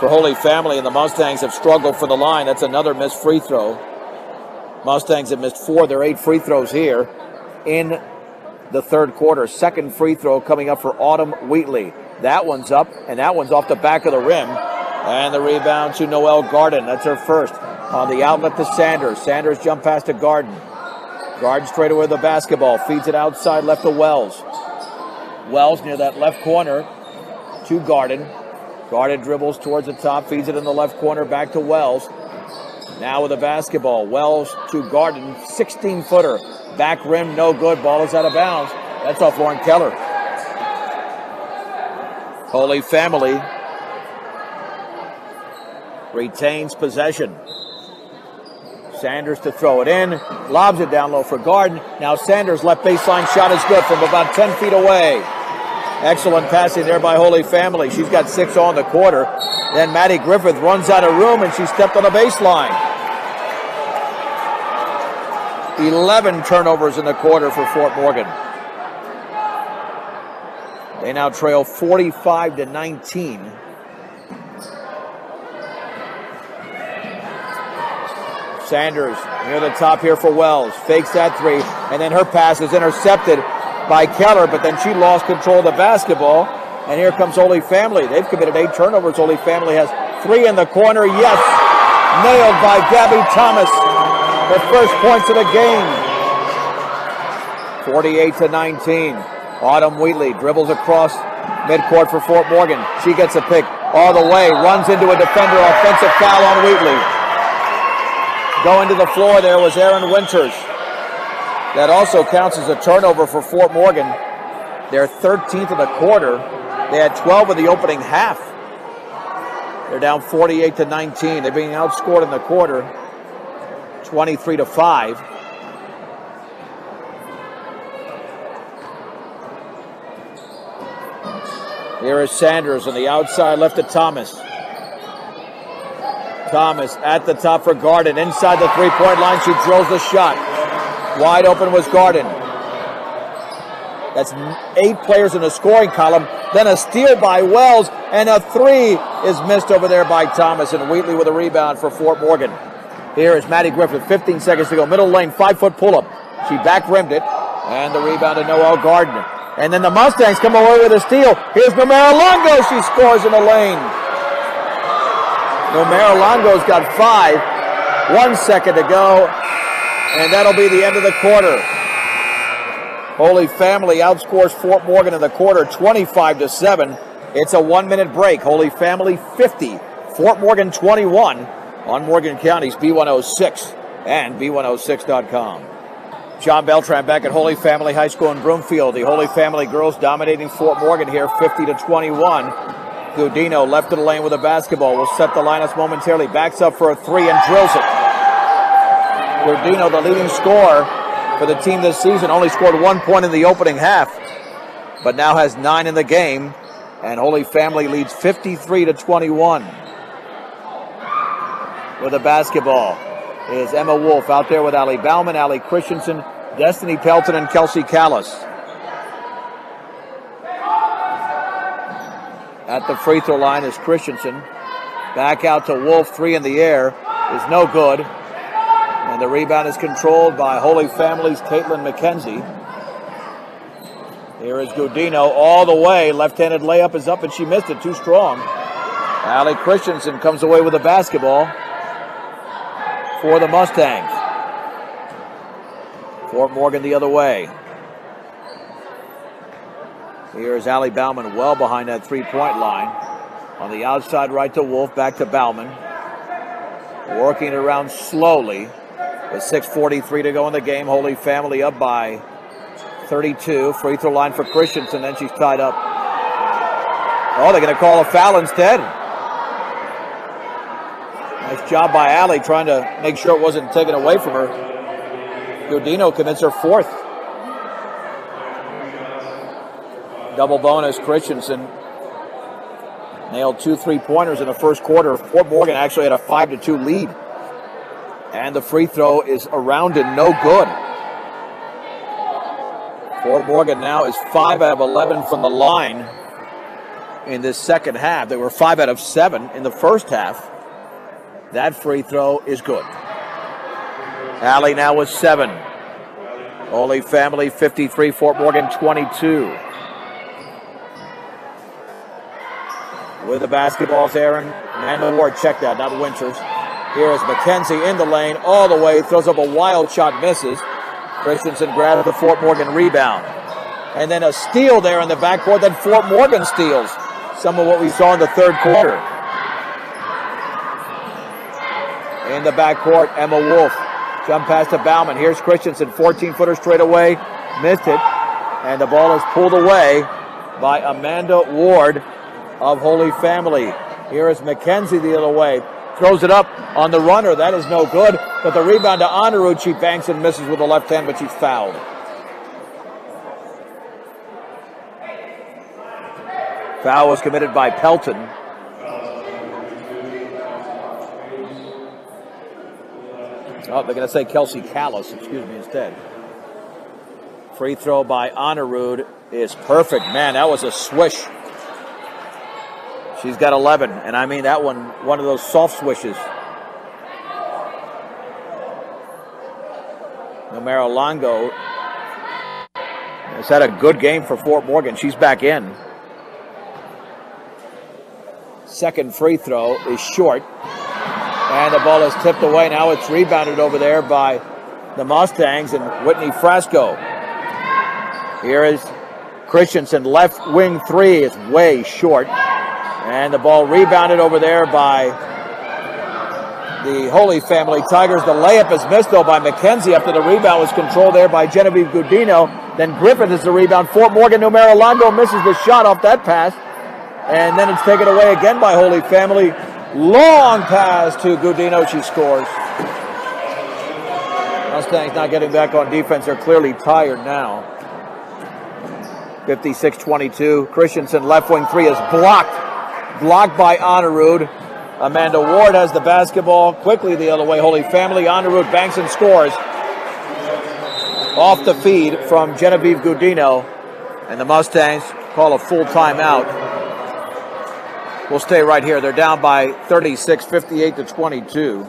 for Holy Family, and the Mustangs have struggled for the line. That's another missed free throw. Mustangs have missed four, their eight free throws here in the third quarter. Second free throw coming up for Autumn Wheatley. That one's up, and that one's off the back of the rim. And the rebound to Noelle Garden. That's her first. On the outlet to Sanders. Sanders jump past to Garden. Garden straight away the basketball. Feeds it outside left to Wells. Wells near that left corner to Garden. Garden dribbles towards the top, feeds it in the left corner back to Wells. Now with the basketball. Wells to Garden. 16 footer. Back rim, no good. Ball is out of bounds. That's off Lauren Keller. Holy Family retains possession. Sanders to throw it in, lobs it down low for Garden. Now Sanders' left baseline shot is good from about 10 feet away. Excellent passing there by Holy Family. She's got six on the quarter. Then Maddie Griffith runs out of room and she stepped on the baseline. 11 turnovers in the quarter for Fort Morgan. They now trail 45 to 19. Sanders near the top here for Wells. Fakes that three, and then her pass is intercepted by Keller, but then she lost control of the basketball. And here comes Holy Family. They've committed eight turnovers. Holy Family has three in the corner. Yes, nailed by Gabby Thomas. The first points of the game. 48 to 19. Autumn Wheatley dribbles across midcourt for Fort Morgan. She gets a pick all the way, runs into a defender, offensive foul on Wheatley. Going to the floor there was Aaron Winters. That also counts as a turnover for Fort Morgan. They're 13th in the quarter. They had 12 in the opening half. They're down 48 to 19. They're being outscored in the quarter 23 to 5. Here is Sanders on the outside left to Thomas. Thomas at the top for Garden. Inside the three point line, she drills the shot. Wide open was Garden. That's eight players in the scoring column. Then a steal by Wells, and a three is missed over there by Thomas. And Wheatley with a rebound for Fort Morgan. Here is Maddie Griffith, 15 seconds to go. Middle lane, five foot pull up. She back rimmed it, and the rebound to Noel Garden. And then the Mustangs come away with a steal. Here's Numerolongo. She scores in the lane. Numerolongo's got five. One second to go, and that'll be the end of the quarter. Holy Family outscores Fort Morgan in the quarter 25 to 7. It's a one minute break. Holy Family 50, Fort Morgan 21 on Morgan County's B106 and B106.com. John Beltran back at Holy Family High School in Broomfield. The Holy Family girls dominating Fort Morgan here 50 to 21. Gudino left of the lane with a basketball. Will set the lineups momentarily. Backs up for a three and drills it. Gudino, the leading scorer for the team this season, only scored one point in the opening half. but now has nine in the game, and Holy Family leads 53 to 21. With a basketball is Emma Wolf out there with Ali Bauman, Ali Christensen, Destiny Pelton, and Kelsey Callis. At the free throw line is Christensen. Back out to Wolf, three in the air is no good. And the rebound is controlled by Holy Family's Caitlin McKenzie. Here is Gudino all the way. Left handed layup is up and she missed it. Too strong. Ali Christensen comes away with a basketball for the Mustangs. Fort Morgan the other way. Here's Ali Bauman well behind that three point line. On the outside, right to Wolf, back to Bauman. Working around slowly. With 6.43 to go in the game, Holy Family up by 32. Free throw line for Christensen, then she's tied up. Oh, they're going to call a foul instead. Nice job by Ali trying to make sure it wasn't taken away from her. Gudino commits her fourth. Double bonus, Christensen nailed two three pointers in the first quarter. Fort Morgan actually had a five to two lead. And the free throw is around and no good. Fort Morgan now is 5 out of 11 from the line in this second half. They were 5 out of 7 in the first half. That free throw is good. Alley now with 7. Holy Family 53, Fort Morgan 22. With the basketballs, Aaron. And Ward, check that, not Winters. Here is McKenzie in the lane all the way, throws up a wild shot, misses. Christensen grabs the Fort Morgan rebound. And then a steal there in the backcourt, then Fort Morgan steals. Some of what we saw in the third quarter. In the backcourt, Emma Wolf. Jump pass to Bauman. Here's Christensen, 14 footer straight away. Missed it. And the ball is pulled away by Amanda Ward of Holy Family. Here is McKenzie the other way throws it up on the runner. That is no good. But the rebound to Honorud, she banks and misses with the left hand, but she's fouled. Foul was committed by Pelton. Oh, they're going to say Kelsey Callis, excuse me, instead. Free throw by Honorud is perfect. Man, that was a swish. She's got 11, and I mean that one, one of those soft swishes. Numerolongo has had a good game for Fort Morgan. She's back in. Second free throw is short. And the ball is tipped away. Now it's rebounded over there by the Mustangs and Whitney Frasco. Here is Christensen. Left wing three is way short. And the ball rebounded over there by the Holy Family Tigers. The layup is missed, though, by McKenzie after the rebound was controlled there by Genevieve Gudino. Then Griffith is the rebound. Fort Morgan Numerolongo misses the shot off that pass. And then it's taken away again by Holy Family. Long pass to Gudino. She scores. Mustangs not getting back on defense. They're clearly tired now. 56 22. Christensen left wing three is blocked blocked by Honorud. Amanda Ward has the basketball quickly the other way. Holy Family. Honorud banks and scores. Off the feed from Genevieve Gudino. And the Mustangs call a full timeout. We'll stay right here. They're down by 36, 58 to 22.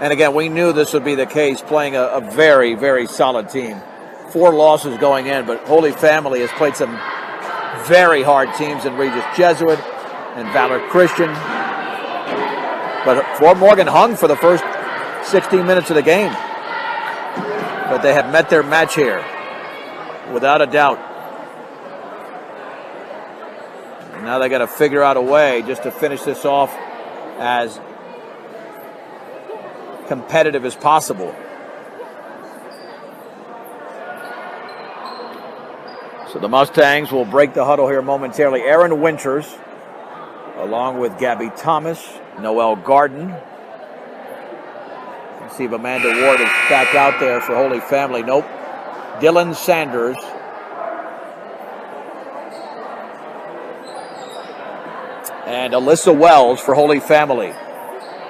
And again, we knew this would be the case, playing a, a very, very solid team. Four losses going in, but Holy Family has played some very hard teams in Regis Jesuit, and Valor Christian. But Fort Morgan hung for the first 16 minutes of the game. But they have met their match here, without a doubt. And now they got to figure out a way just to finish this off as competitive as possible. So the Mustangs will break the huddle here momentarily. Aaron Winters along with Gabby Thomas, Noel Garden. Let's see if Amanda Ward is back out there for Holy Family. Nope. Dylan Sanders. And Alyssa Wells for Holy Family.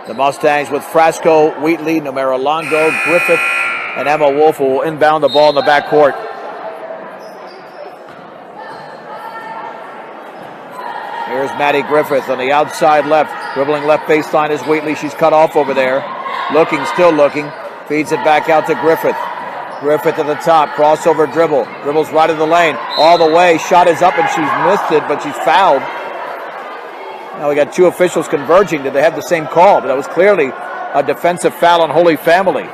The Mustangs with Frasco, Wheatley, Numerolongo, Griffith, and Emma Wolf will inbound the ball in the backcourt. Here's Maddie Griffith on the outside left. Dribbling left baseline is Wheatley. She's cut off over there. Looking, still looking. Feeds it back out to Griffith. Griffith at the top. Crossover dribble. Dribbles right in the lane. All the way. Shot is up and she's missed it, but she's fouled. Now we got two officials converging. Did they have the same call? But that was clearly a defensive foul on Holy Family.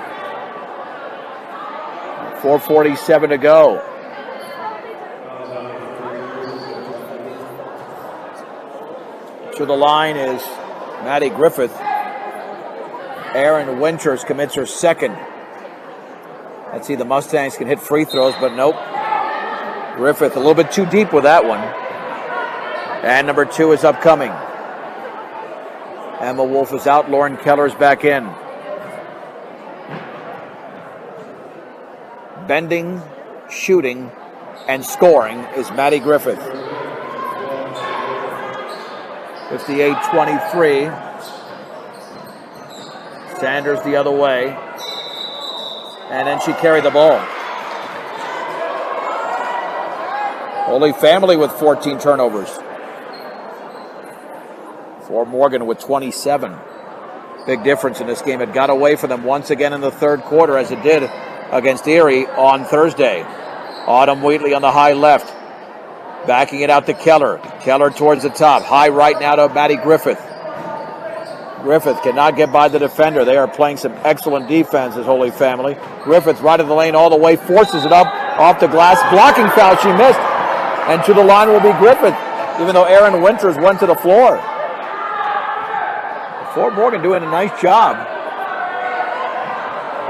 4.47 to go. To the line is Maddie Griffith. Aaron Winters commits her second. Let's see, the Mustangs can hit free throws, but nope. Griffith a little bit too deep with that one. And number two is upcoming. Emma Wolf is out. Lauren Keller's back in. Bending, shooting, and scoring is Maddie Griffith. 58 23. Sanders the other way. And then she carried the ball. Holy Family with 14 turnovers. For Morgan with 27. Big difference in this game. It got away from them once again in the third quarter, as it did against Erie on Thursday. Autumn Wheatley on the high left. Backing it out to Keller. Keller towards the top. High right now to Maddie Griffith. Griffith cannot get by the defender. They are playing some excellent defense as Holy Family. Griffith right in the lane all the way, forces it up off the glass. Blocking foul, she missed. And to the line will be Griffith, even though Aaron Winters went to the floor. Fort Morgan doing a nice job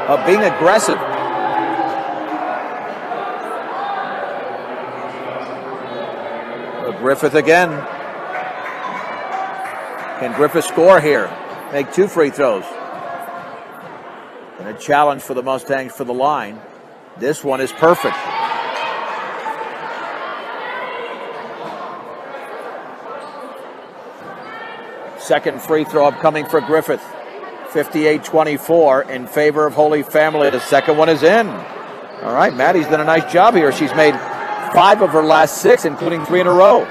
of being aggressive. Griffith again. Can Griffith score here? Make two free throws. And a challenge for the Mustangs for the line. This one is perfect. Second free throw upcoming for Griffith. 58 24 in favor of Holy Family. The second one is in. All right, Maddie's done a nice job here. She's made five of her last six, including three in a row.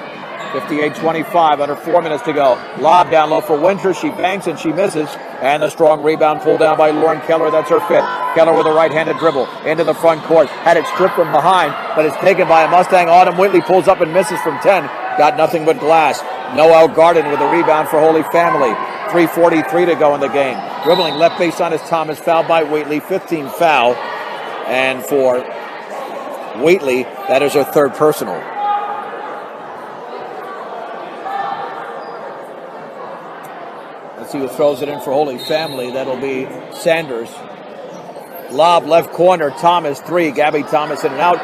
58-25, under four minutes to go. Lob down low for Winter. She banks and she misses. And the strong rebound pulled down by Lauren Keller. That's her fifth. Keller with a right-handed dribble into the front court. Had it stripped from behind, but it's taken by a Mustang. Autumn Wheatley pulls up and misses from 10. Got nothing but glass. Noel Garden with a rebound for Holy Family. 3.43 to go in the game. Dribbling left base on is Thomas. Fouled by Wheatley. 15 foul. And for Wheatley, that is her third personal. Let's see who throws it in for Holy Family. That'll be Sanders. Lob left corner, Thomas three. Gabby Thomas in and out.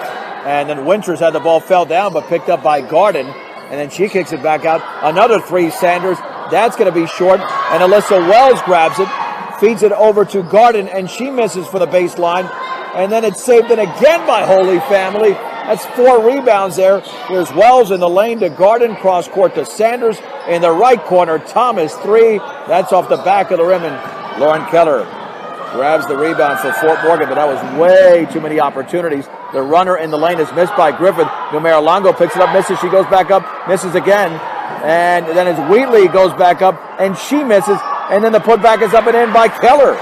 And then Winters had the ball, fell down, but picked up by Garden. And then she kicks it back out. Another three, Sanders. That's going to be short. And Alyssa Wells grabs it, feeds it over to Garden, and she misses for the baseline. And then it's saved in again by Holy Family. That's four rebounds there. Here's Wells in the lane to Garden, cross court to Sanders in the right corner. Thomas, three. That's off the back of the rim, and Lauren Keller grabs the rebound for Fort Morgan, but that was way too many opportunities. The runner in the lane is missed by Griffith. Numerolongo picks it up, misses. She goes back up, misses again. And then as Wheatley goes back up, and she misses. And then the putback is up and in by Keller.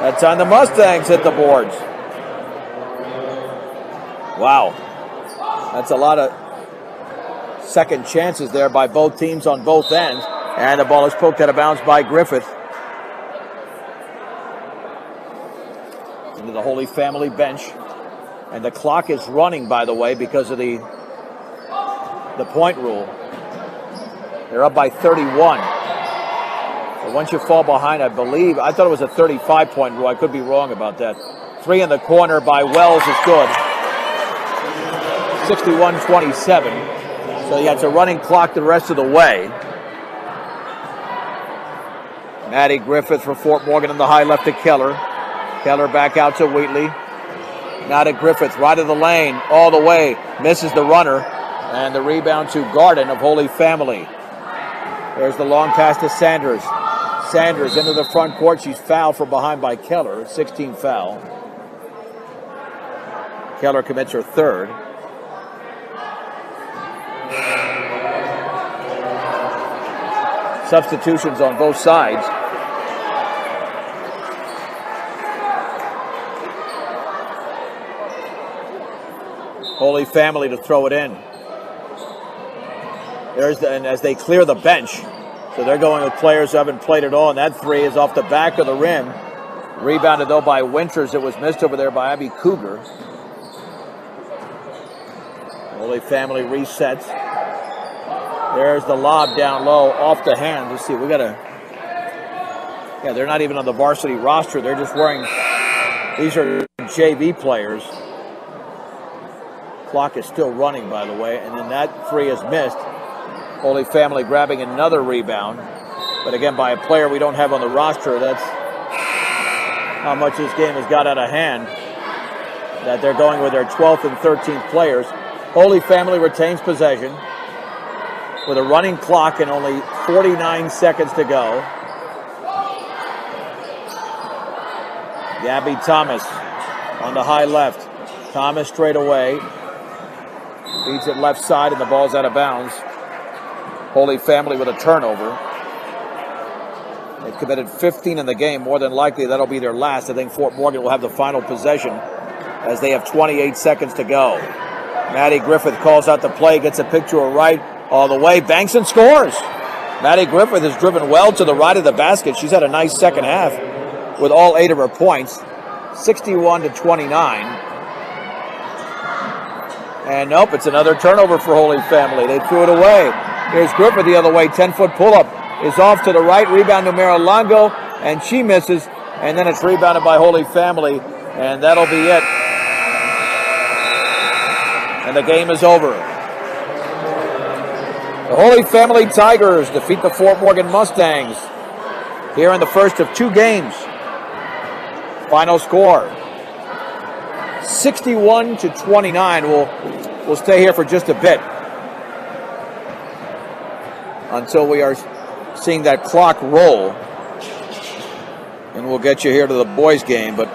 That time the Mustangs hit the boards. Wow. That's a lot of second chances there by both teams on both ends. And the ball is poked out of bounds by Griffith. Into the Holy Family bench. And the clock is running, by the way, because of the the point rule. They're up by 31. Once you fall behind, I believe, I thought it was a 35 point rule. I could be wrong about that. Three in the corner by Wells is good. 61 27. So yeah, it's a running clock the rest of the way. Maddie Griffith for Fort Morgan in the high left to Keller. Keller back out to Wheatley. Now to Griffith, right of the lane, all the way. Misses the runner. And the rebound to Garden of Holy Family. There's the long pass to Sanders. Sanders into the front court. She's fouled from behind by Keller. 16 foul. Keller commits her third. Substitutions on both sides. Holy Family to throw it in. There's the, and as they clear the bench, so they're going with players who haven't played at all, and that three is off the back of the rim. Rebounded though by Winters. It was missed over there by Abby Cougar. Holy Family resets. There's the lob down low off the hand. Let's see, we got to. Yeah, they're not even on the varsity roster. They're just wearing. These are JV players. Clock is still running, by the way, and then that three is missed. Holy Family grabbing another rebound, but again by a player we don't have on the roster. That's how much this game has got out of hand. That they're going with their 12th and 13th players. Holy Family retains possession with a running clock and only 49 seconds to go. Gabby Thomas on the high left. Thomas straight away. Feeds it left side and the ball's out of bounds. Holy Family with a turnover. They've committed 15 in the game. More than likely, that'll be their last. I think Fort Morgan will have the final possession as they have 28 seconds to go. Maddie Griffith calls out the play, gets a picture of right all the way, banks and scores. Maddie Griffith has driven well to the right of the basket. She's had a nice second half with all eight of her points, 61 to 29. And nope, it's another turnover for Holy Family. They threw it away. Here's Griffith the other way, 10 foot pull up is off to the right, rebound to Longo, and she misses, and then it's rebounded by Holy Family, and that'll be it. And the game is over. The Holy Family Tigers defeat the Fort Morgan Mustangs here in the first of two games. Final score 61 to 29. We'll, we'll stay here for just a bit until we are seeing that clock roll. And we'll get you here to the boys' game. But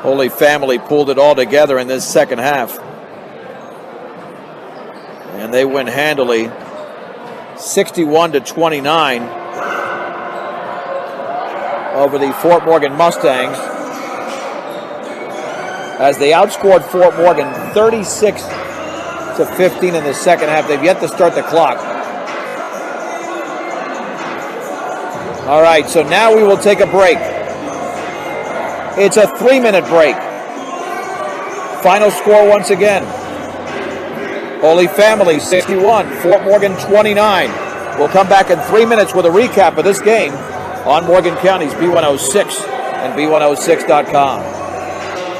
Holy Family pulled it all together in this second half and they win handily 61 to 29 over the Fort Morgan Mustangs as they outscored Fort Morgan 36 to 15 in the second half. They've yet to start the clock. All right, so now we will take a break. It's a three minute break. Final score once again Holy Family 61, Fort Morgan 29. We'll come back in three minutes with a recap of this game on Morgan County's B106 and B106.com.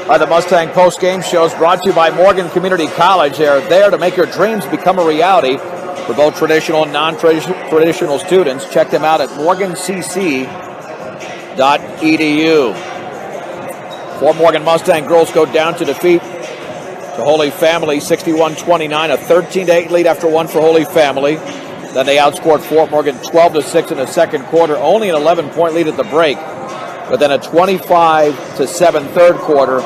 By the Mustang Post Game shows brought to you by Morgan Community College. They are there to make your dreams become a reality for both traditional and non traditional students. Check them out at morgancc.edu. Fort Morgan Mustang girls go down to defeat the Holy Family 61 29, a 13 8 lead after one for Holy Family. Then they outscored Fort Morgan 12 to 6 in the second quarter, only an 11 point lead at the break. But then a 25 to 7 third quarter,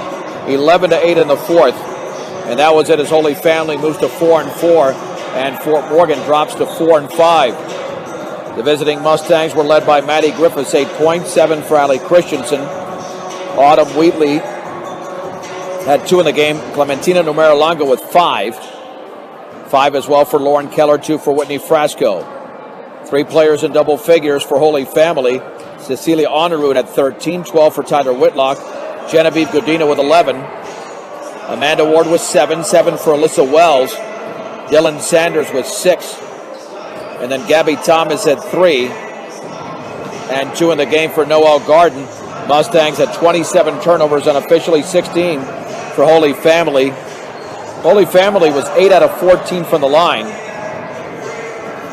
11 to 8 in the fourth. And that was it as Holy Family moves to 4 and 4, and Fort Morgan drops to 4 and 5. The visiting Mustangs were led by Maddie Griffiths, 8 points, 7 for Allie Christensen. Autumn Wheatley had two in the game. Clementina Numerolongo with five. Five as well for Lauren Keller, two for Whitney Frasco. Three players in double figures for Holy Family. Cecilia Honorud at 13, 12 for Tyler Whitlock. Genevieve Gudino with 11. Amanda Ward with 7, 7 for Alyssa Wells. Dylan Sanders with 6. And then Gabby Thomas at 3. And 2 in the game for Noel Garden. Mustangs at 27 turnovers, unofficially 16 for Holy Family. Holy Family was 8 out of 14 from the line.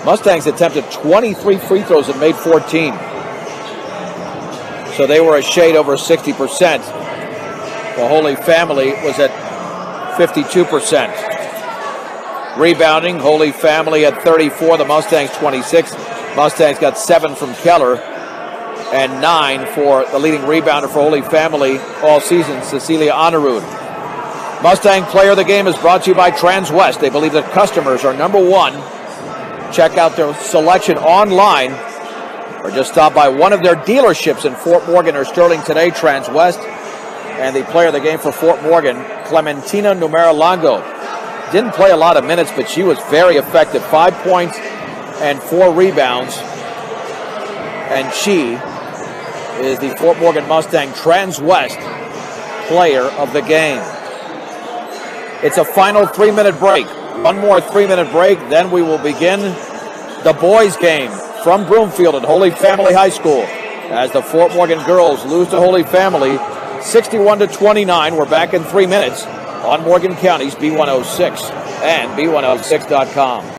Mustangs attempted 23 free throws and made 14. So they were a shade over 60%. The Holy Family was at 52%. Rebounding, Holy Family at 34, the Mustangs 26. Mustangs got seven from Keller and nine for the leading rebounder for Holy Family all season, Cecilia Honorud. Mustang Player of the Game is brought to you by Transwest. They believe that customers are number one. Check out their selection online or just stop by one of their dealerships in Fort Morgan or Sterling today, Transwest. And the player of the game for Fort Morgan, Clementina Numerolongo. Didn't play a lot of minutes, but she was very effective. Five points and four rebounds. And she is the Fort Morgan Mustang Transwest player of the game. It's a final three minute break. One more three minute break, then we will begin the boys' game from Broomfield at Holy Family High School as the Fort Morgan girls lose to Holy Family 61 to 29. We're back in three minutes on Morgan County's B106 and B106.com.